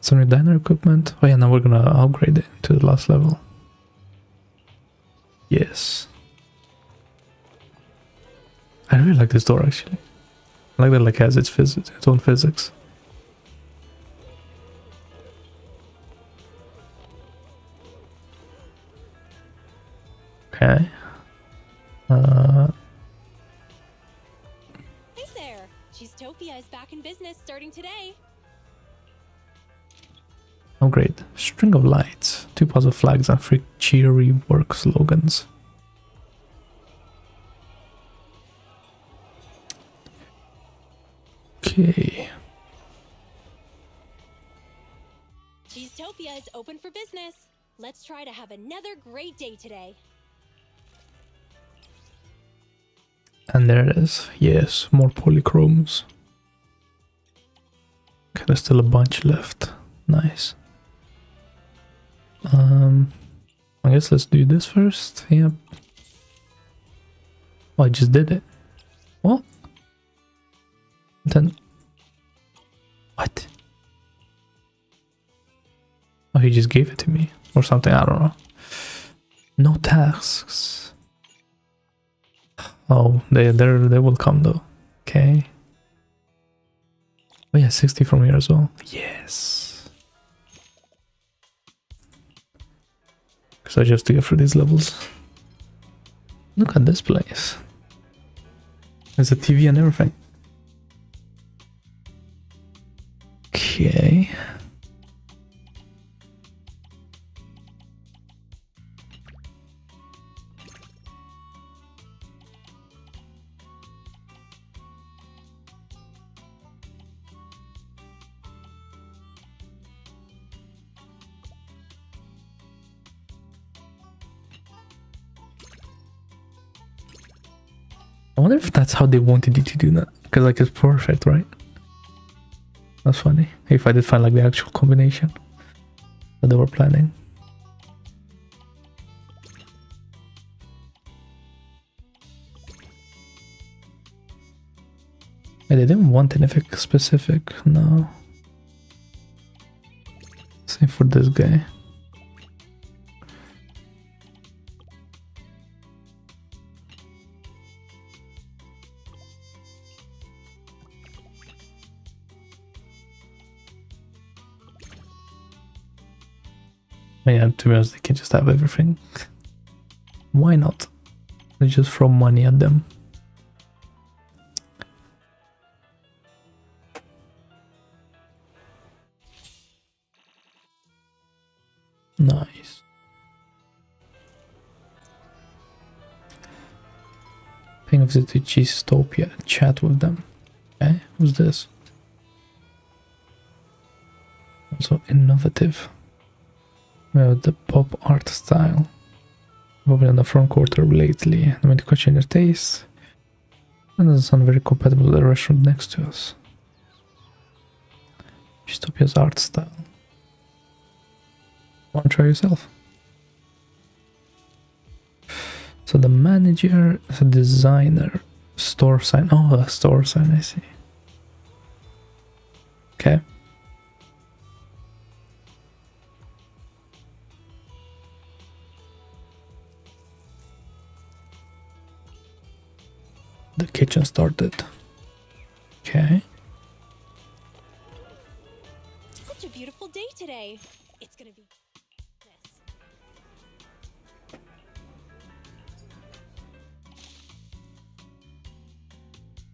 A: Some new diner equipment. Oh yeah, now we're gonna upgrade it to the last level. Yes. I really like this door actually. I like that it like has its physics, its own physics. Okay. Uh,
D: Hey there. Cheesetopia is back in business starting today.
A: upgrade. String of lights. Two positive flags and three cheery work slogans. Okay.
D: Cheesetopia is open for business. Let's try to have another great day today.
A: And there it is. Yes, more polychromes. Okay, there's still a bunch left. Nice. Um, I guess let's do this first. Yep. Oh, I just did it. What? Then... What? Oh, he just gave it to me. Or something, I don't know. No tasks. Oh, they they they will come though. Okay. Oh yeah, 60 from here as well. Yes. Because I just to get through these levels. Look at this place. There's a TV and everything. Okay. I wonder if that's how they wanted you to do that. Because like it's perfect, right? That's funny. If I did find like the actual combination that they were planning. And they didn't want anything specific, no. Same for this guy. To they can just have everything. Why not? They just throw money at them. Nice. Ping of the Cheesetopia. Chat with them. Okay, who's this? Also innovative. We have the pop art style. Probably on the front quarter lately. Made a question their taste. And doesn't sound very compatible with the restaurant next to us. Cheesetopia's art style. Wanna try yourself? So the manager, the designer, store sign. Oh, a store sign, I see. Okay. The kitchen started. Okay.
D: Such a beautiful day today. It's gonna be.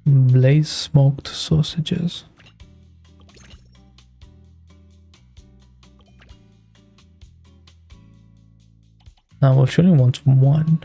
A: Blaze smoked sausages. Now we surely want one.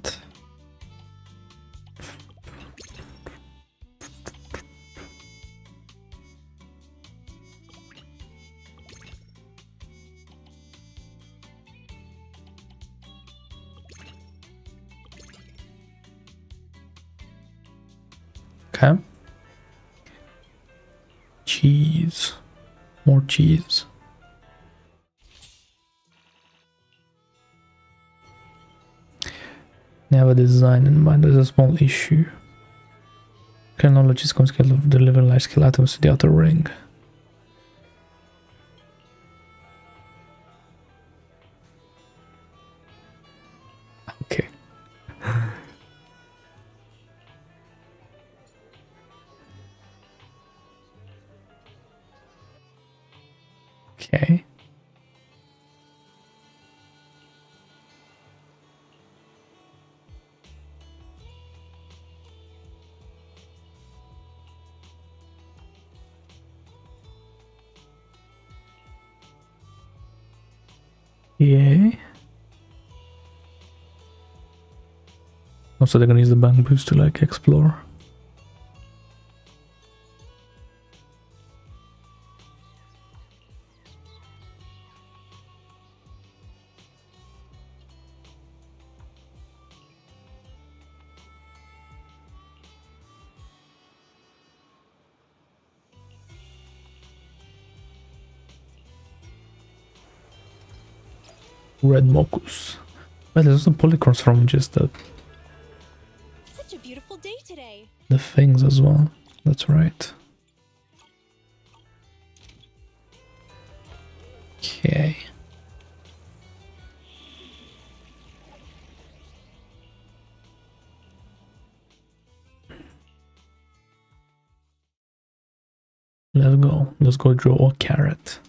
A: that. Design in mind as a small issue. Technology is capable of delivering large scale atoms to the outer ring. Okay. Okay. Yeah. Also, they're gonna use the Bangboos to like explore. Red Mokus. Well, there's also polychromes from just the,
D: Such a beautiful day today.
A: the things as well. That's right. Okay. Let's go. Let's go draw a carrot.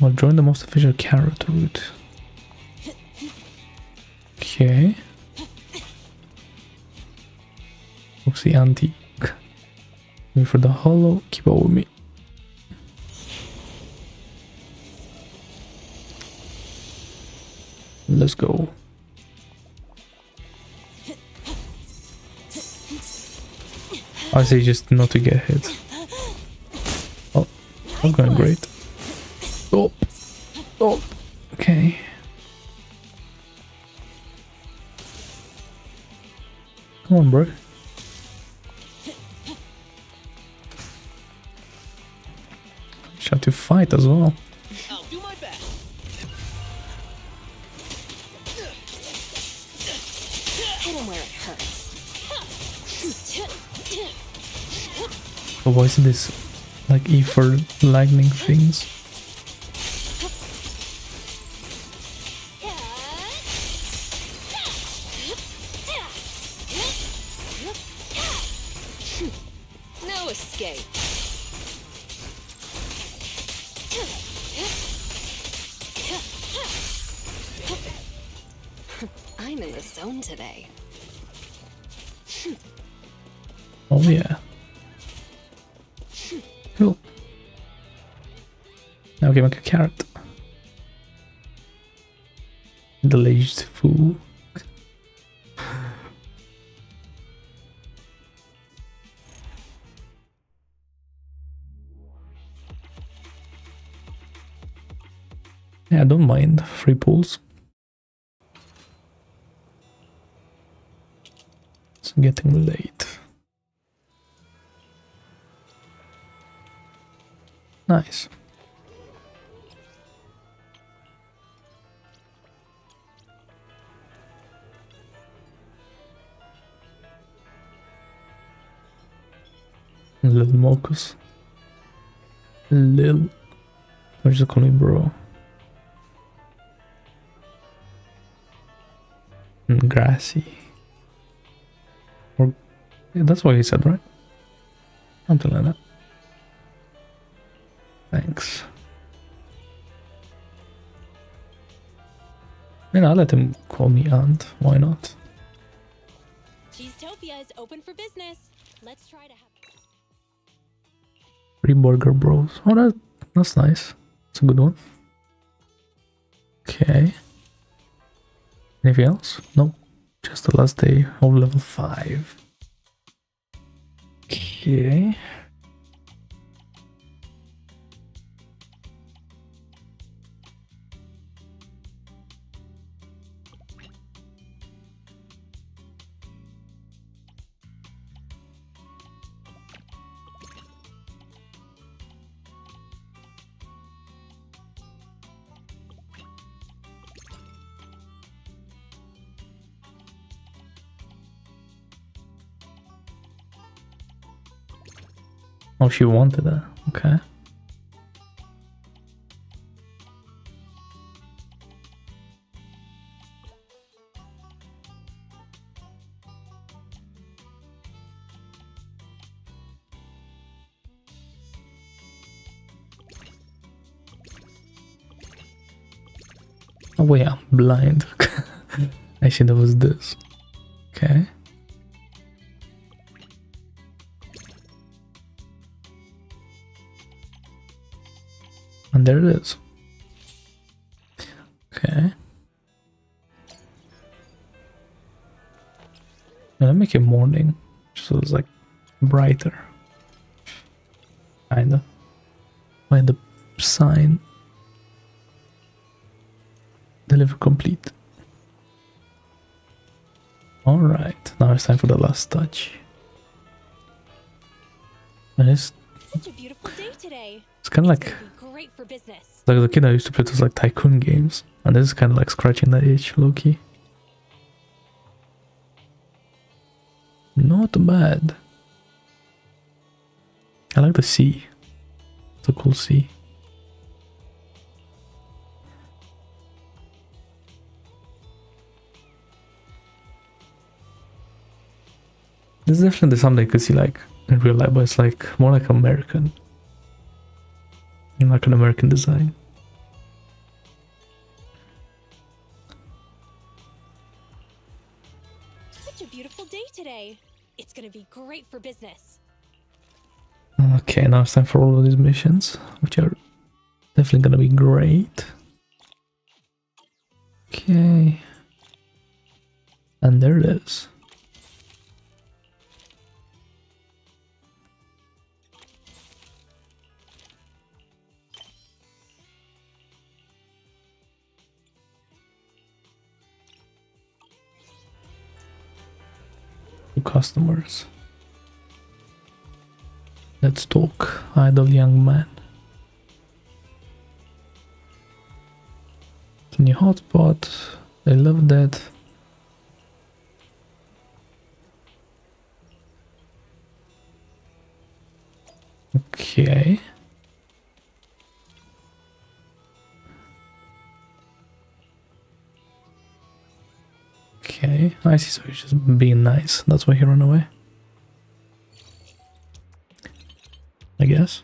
A: Well, join the most official carrot route. Okay. Oopsie antique. Wait for the hollow. Keep up with me. Let's go. I say just not to get hit. Oh, I'm going great. Oh, oh, okay. Come on, bro. You have to fight as well.
G: I'll do my best.
D: Hit him where it hurts.
A: But why is this like E for lightning things? Mind free pools. It's getting late. Nice. Little Mokus. Lil. Or just call me bro. Grassy. Or yeah, that's what he said, right? Something like that. Thanks. And I'll let him call me aunt. Why not?
D: Cheesetopia is open for business. Let's try to have.
A: Free burger bros. Oh, that, that's nice. It's a good one. Okay. Anything else? No. Just the last day of level 5. Okay. Oh, she wanted that. Okay. Oh wait, I'm blind. Actually, that was this. There it is. Okay. Let me make it morning, so it's like brighter. Kinda. Find the sign. Deliver complete. Alright, now it's time for the last touch. And it's,
D: Such a beautiful day today.
A: it's kind of like
D: business.
A: like the kid I used to play those like tycoon games, and this is kind of like scratching that itch, Loki. Not bad. I like the sea. It's a cool sea. This is definitely something I could see like in real life, but it's like more like American. Like an American design.
D: Such a beautiful day today. It's gonna be great for business.
A: Okay, now it's time for all of these missions, which are definitely gonna be great. Okay. And there it is. Customers. Let's talk, idle young man. It's a New hotspot. I love that. So he's just being nice. That's why he ran away. I guess.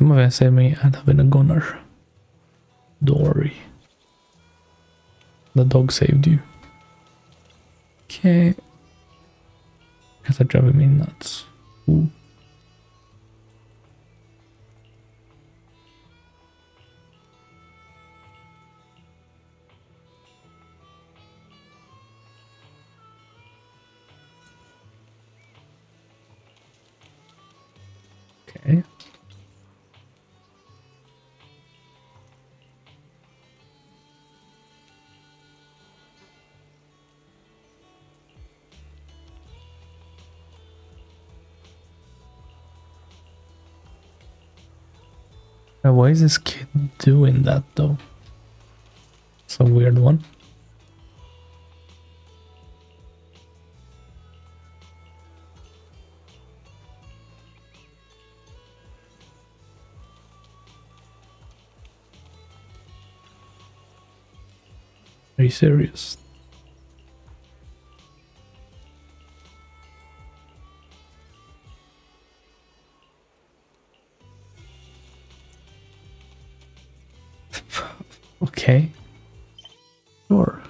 A: I say me, I'd ah, have been a gunner. Don't worry. The dog saved you. Okay. Guess that driving me nuts. Ooh. Now, why is this kid doing that though? It's a weird one. Are you serious? Okay. Sure.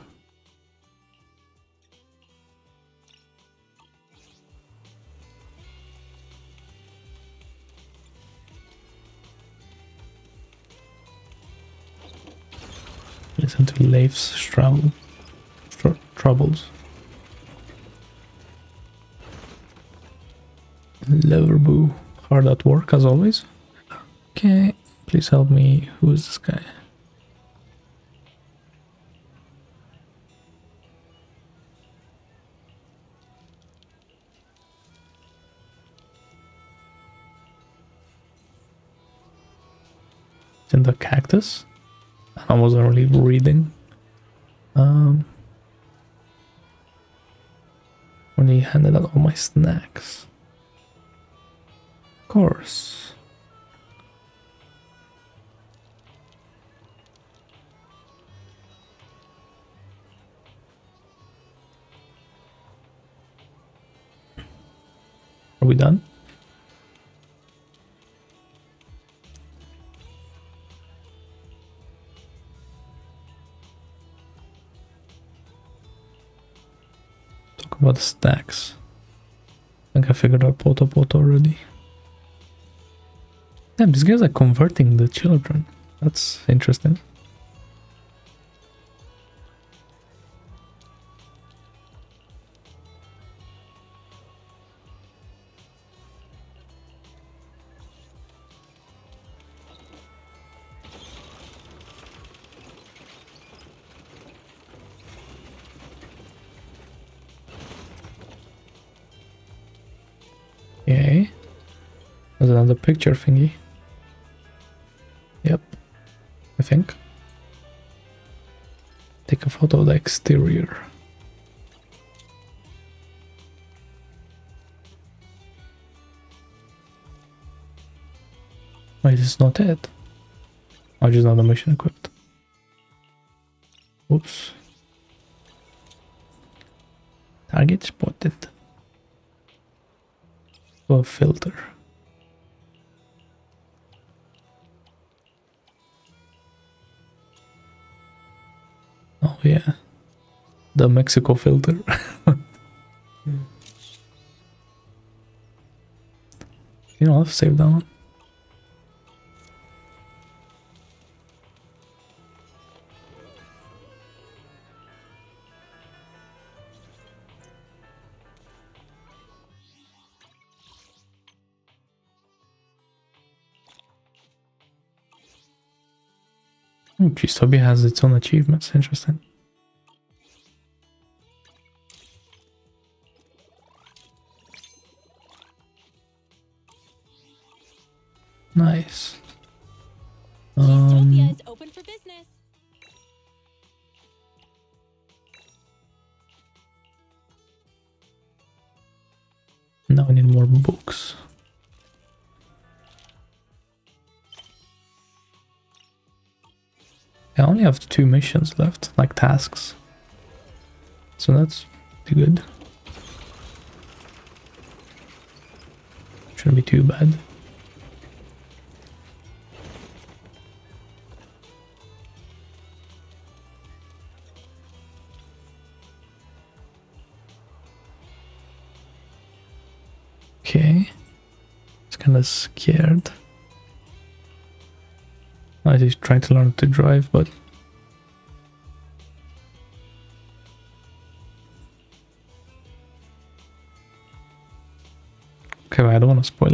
A: Listen to Leif's trouble, tr troubles. Loverboo, hard at work as always. Okay, please help me. Who is this guy? only. Um, when he handed out all my snacks. Of course. Are we done? Stacks. I think I figured out Poto Poto already. Damn, these guys are converting the children. That's interesting. Picture thingy. Yep. I think. Take a photo of the exterior. Wait, this is not it. I just not the mission equipped. Oops. Target spotted. Oh, filter. Oh, yeah, the Mexico filter. Hmm. you know, I'll save that one. Hmm, Cheesetopia has its own achievements. Interesting. Two missions left, like tasks. So that's pretty good. Shouldn't be too bad. Okay. It's kind of scared. I he's trying to learn to drive, but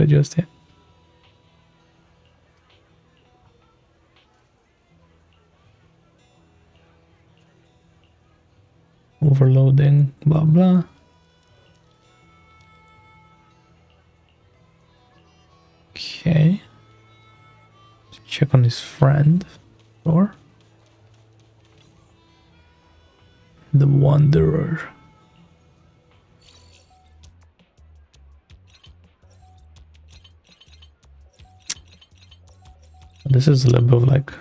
A: just yet. Overloading, blah blah. Okay. Check on his friend. Or the Wanderer. This is a little bit of like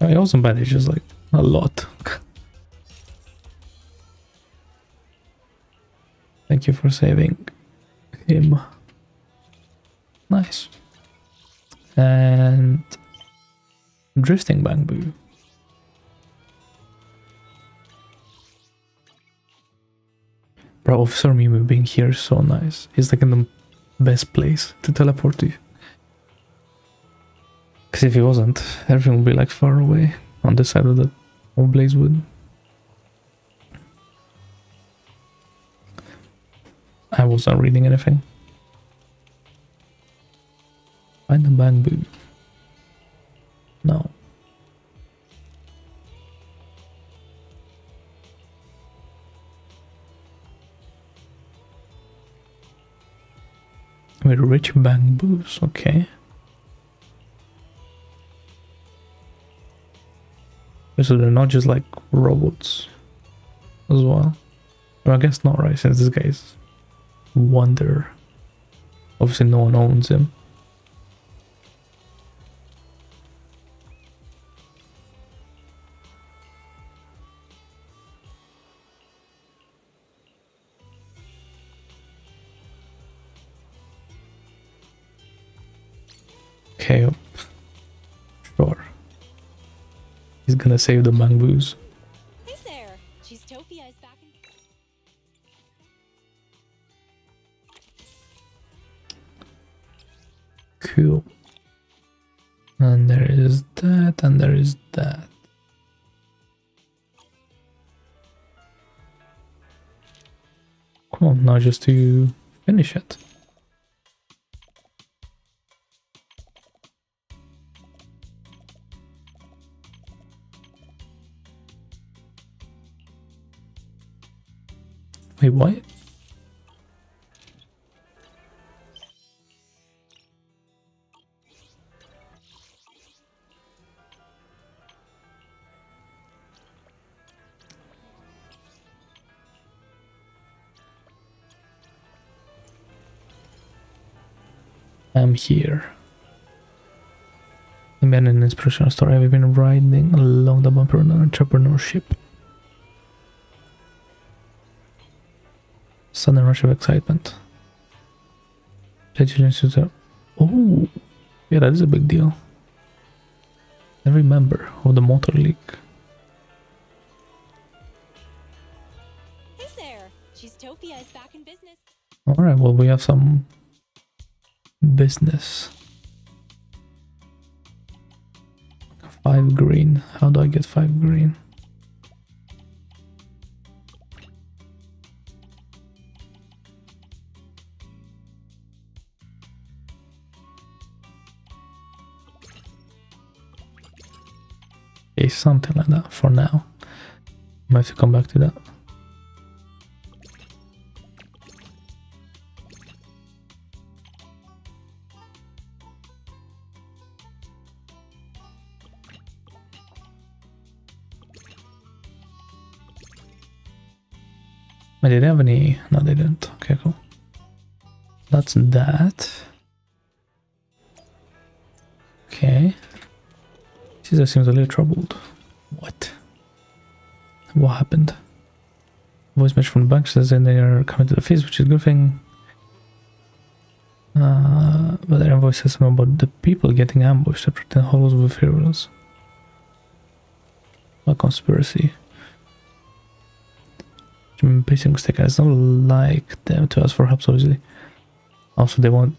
A: I bad, it's just like a lot. Thank you for saving him. Nice. And drifting Bangboo. Bro, Officer Mewmew being here is so nice. He's like in the best place to teleport to. Because if he wasn't, everything would be like far away on this side of the of Blazewood. I wasn't reading anything. Find the Bangboo. No. With rich Bangboos, okay. So they're not just like robots as well. Well, I guess not, right? Since this guy's wonder. Obviously, no one owns him. Okay. Sure. He's gonna save the Bangboos.
D: Hey there. Cheesetopia is back in.
A: Cool. And there is that, and there is that. Come on, now just to finish it. Wait, what? I'm here. Been an inspirational story. I've been riding along the bumper entrepreneurship. Sudden rush of excitement. Legends to the Oh yeah that is a big deal. Every member of the motor league.
D: Hey there. Cheesetopia is back in business.
A: Alright, well we have some business. Five green. How do I get five green? Something like that for now. Might have to come back to that. But did they have any? No, they didn't. Okay, cool. That's that. Caesar seems a little troubled. What? What happened? Voice message from the bank says they are coming to the feast, which is a good thing. Uh, but their voice says something about the people getting ambushed at the hollows with heroes. A conspiracy. Basic mistake. It's not like them to ask for help so easily. Also, they want.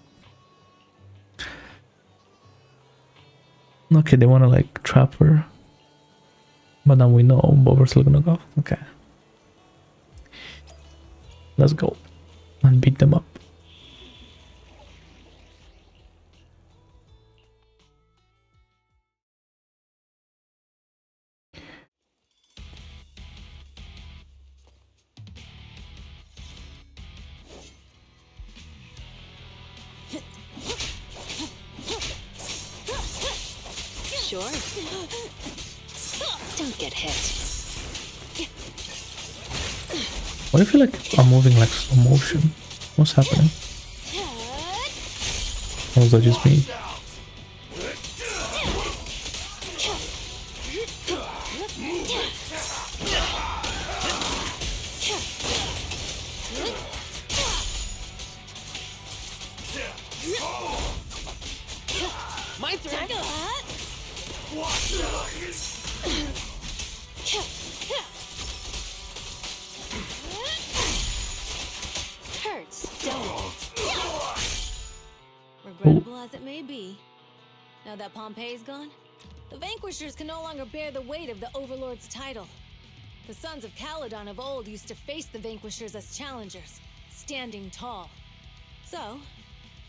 A: Okay, they want to like trap her. But now we know, but we're still gonna go. Okay. Let's go. And beat them up. I'm moving like slow motion? What's happening? Or oh, was that just me?
D: Of of old used to face the Vanquishers as challengers, standing tall. So,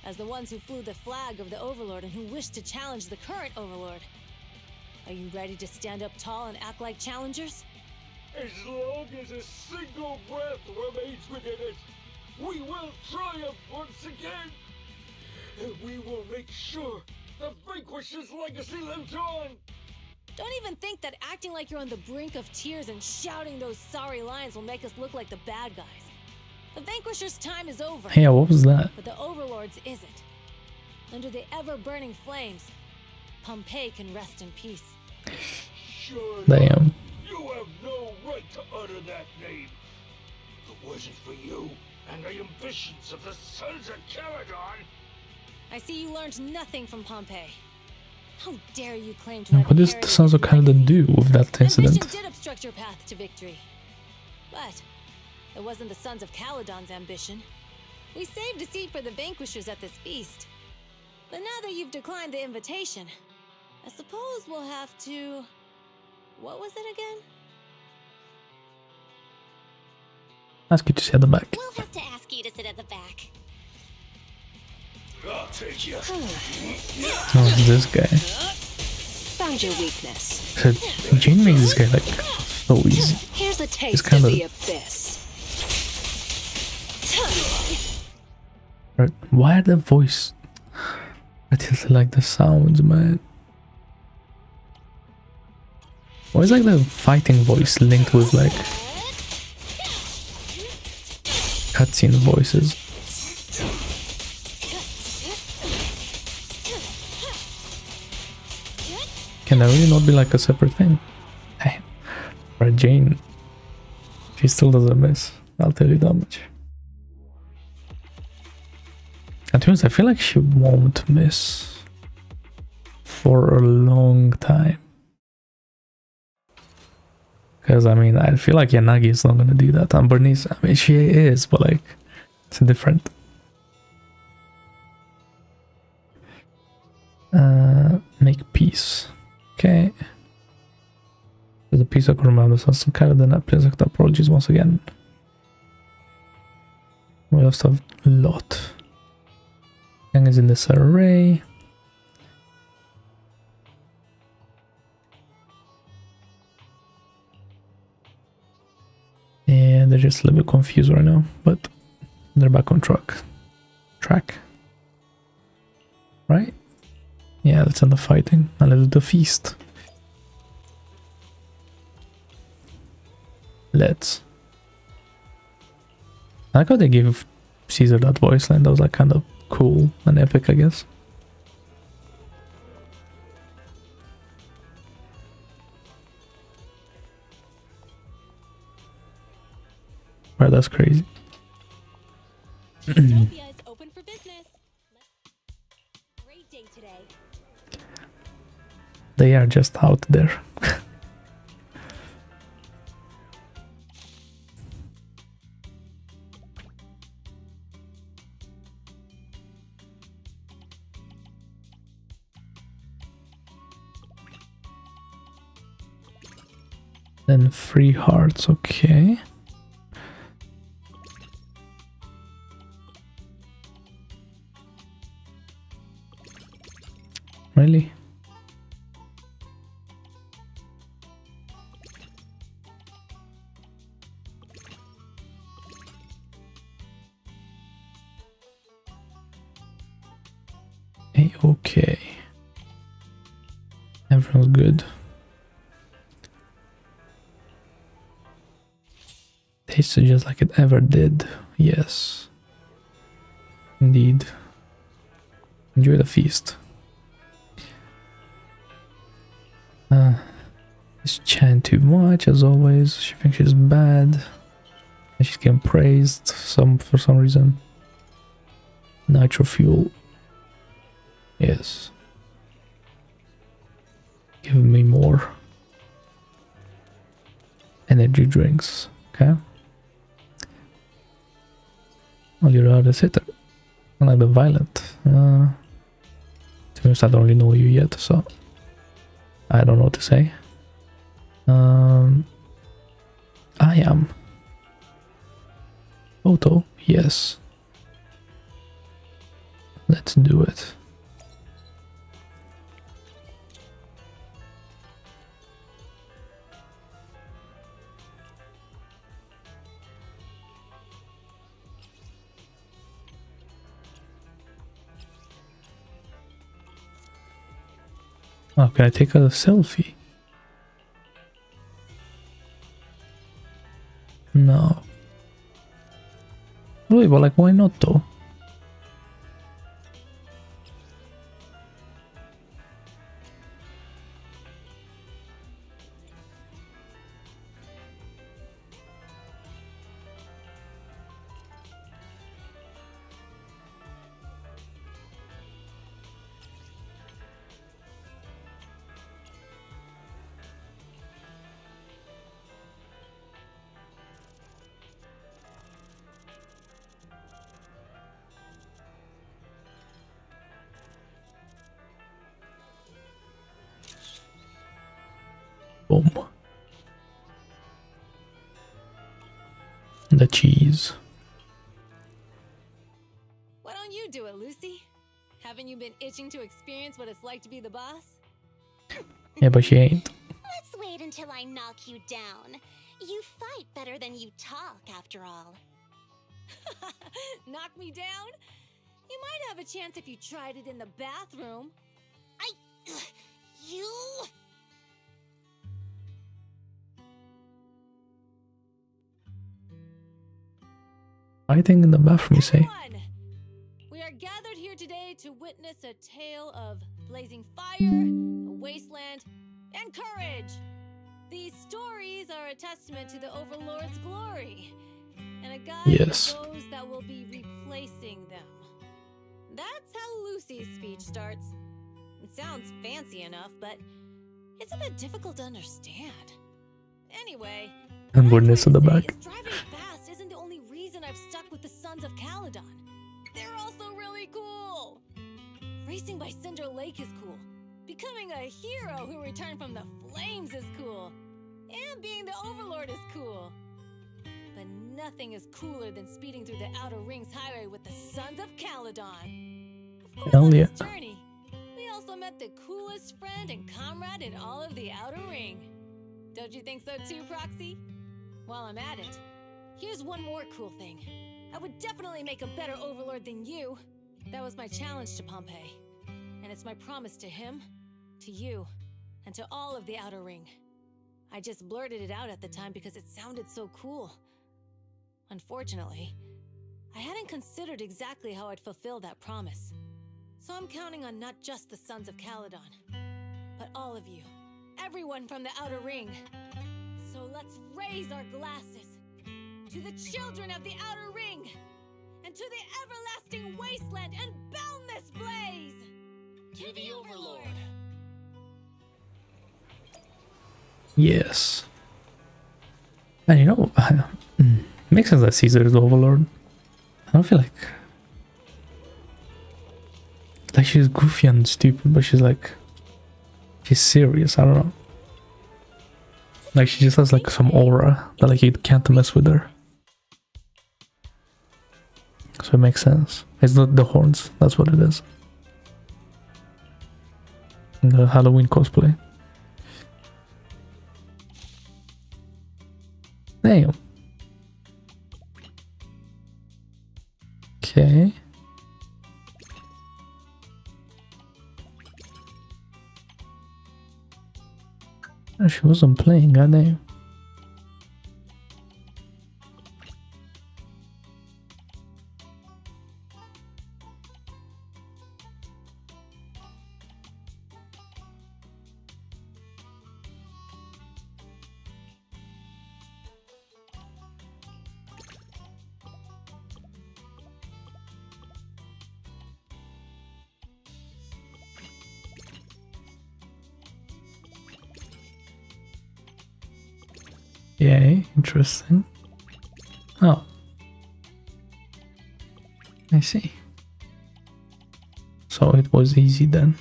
D: as the ones who flew the flag of the Overlord and who wished to challenge the current Overlord, are you ready to stand up tall and act like challengers?
I: As long as a single breath remains within it, we will triumph once again. And we will make sure the Vanquisher's legacy lives on.
D: Don't even think that acting like you're on the brink of tears and shouting those sorry lines will make us look like the bad guys. The Vanquisher's time is over.
A: Yeah, what was that?
D: But the Overlord's isn't. Under the ever burning flames, Pompeii can rest in peace.
I: Sure.
A: Damn.
I: You have no right to utter that name. If it wasn't for you and the ambitions of the Sons of Calydon,
D: I see you learned nothing from Pompeii. How dare you claim to
A: Now, what does the Sons of
D: Calydon
A: do with that incident?
D: Ambition did obstruct your path to victory. But it wasn't the Sons of Calydon's ambition. We saved a seat for the vanquishers at this feast. But now that you've declined the invitation, I suppose we'll have to. What was it again?
A: Ask you to sit at the back.
E: We'll have to ask you to sit at the back.
I: You.
A: Oh, this guy.
B: Found your weakness.
A: So Jane makes this guy like so easy.
B: Here's a taste
A: kinda-
B: of the abyss.
A: Right? Why are the voice? I just like the sounds, man. Why is like the fighting voice linked with like cutscene voices? Can that really not be like a separate thing? Hey, for Jane, she still doesn't miss. I'll tell you that much. And to be honest, I feel like she won't miss for a long time. Because I mean, I feel like Yanagi is not gonna do that. And Burnice, I mean, she is, but like, it's different. Uh, make peace. Okay. There's a piece of remember so some kind of then please accept apologies once again. We lost a lot. Yang is in this array. And they're just a little bit confused right now, but they're back on track. Track. Right? Yeah, let's end the fighting and let's do the feast. Let's. I like how they gave Caesar that voice line. That was like kind of cool and epic, I guess. Right, that's crazy. They are just out there. then three hearts, okay. Really? Just like it ever did. Yes. Indeed. Enjoy the feast. Uh, this Chan too much as always. She thinks she's bad. And she's getting praised some for some reason. Nitro fuel. Yes. Give me more. Energy drinks. Okay. Well, you're. I like the violent. Uh, to be honest, I don't really know you yet, so I don't know what to say. Um, I am. Photo, yes. Let's do it. Oh, can I take a selfie? No. Wait, but like, why not though?
D: Haven't you been itching to experience what it's like to be the boss?
A: Yeah, but she ain't.
E: Let's wait until I knock you down. You fight better than you talk, after all.
D: Knock me down? You might have a chance if you tried it in the bathroom.
E: I. You.
A: Fighting in the bathroom, you say?
D: Witness a tale of blazing fire, a wasteland, and courage. These stories are a testament to the Overlord's glory and a guide
A: Yes.
D: to those that will be replacing them. That's how Lucy's speech starts. It sounds fancy enough, but it's a bit difficult to understand. Anyway,
A: And witness in the back.
D: Driving fast isn't the only reason I've stuck with the Sons of Calydon. They're also really cool. Racing by Cinder Lake is cool. Becoming a hero who returned from the flames is cool. And being the Overlord is cool. But nothing is cooler than speeding through the Outer Rings highway with the Sons of Calydon. Of course,
A: yeah.
D: journey, we also met the coolest friend and comrade in all of the Outer Ring. Don't you think so too, Proxy? While I'm at it, here's one more cool thing. I would definitely make a better overlord than you. That was my challenge to Pompeii. And it's my promise to him, to you, and to all of the Outer Ring. I just blurted it out at the time because it sounded so cool. Unfortunately, I hadn't considered exactly how I'd fulfill that promise. So I'm counting on not just the Sons of Calydon, but all of you. Everyone from the Outer Ring. So let's raise our glasses to the children of the Outer Ring to the everlasting wasteland and boundless blaze.
F: To the Overlord.
A: Yes. And you know, mm, makes sense that Caesar is the overlord. I don't feel like like she's goofy and stupid, but she's like she's serious. I don't know. Like she just has like some aura that like you can't mess with her. So it makes sense. It's not the horns. That's what it is. The Halloween cosplay. Damn. Okay. She wasn't playing, goddamn. Oh. I see. So it was easy then.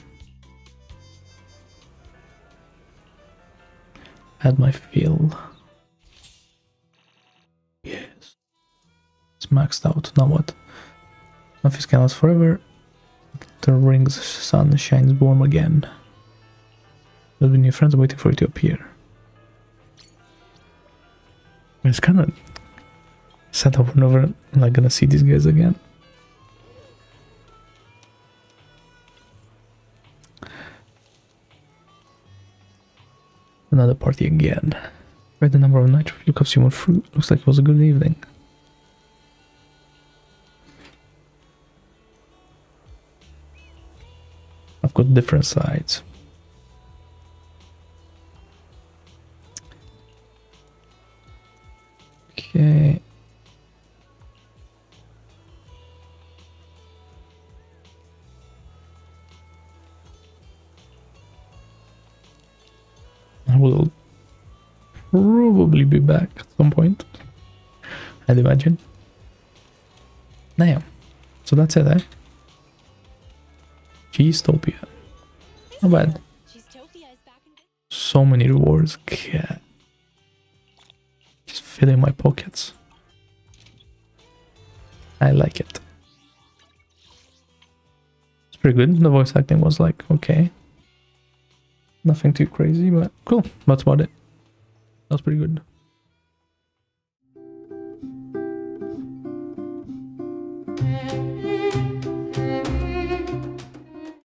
A: Had my fill. Yes. It's maxed out. Now what? Nothing can last forever. The ring's sun shines warm again. There'll be new friends waiting for it to appear. It's kind of sad that we're never like gonna see these guys again. Another party again. Read the number of nitro fuel want fruit. Looks like it was a good evening. I've got different sides. I'd imagine. Damn. So that's it, eh? Cheesetopia. Not bad. So many rewards. God. Just filling my pockets. I like it. It's pretty good. The voice acting was like okay. Nothing too crazy, but cool. That's about it. That's pretty good.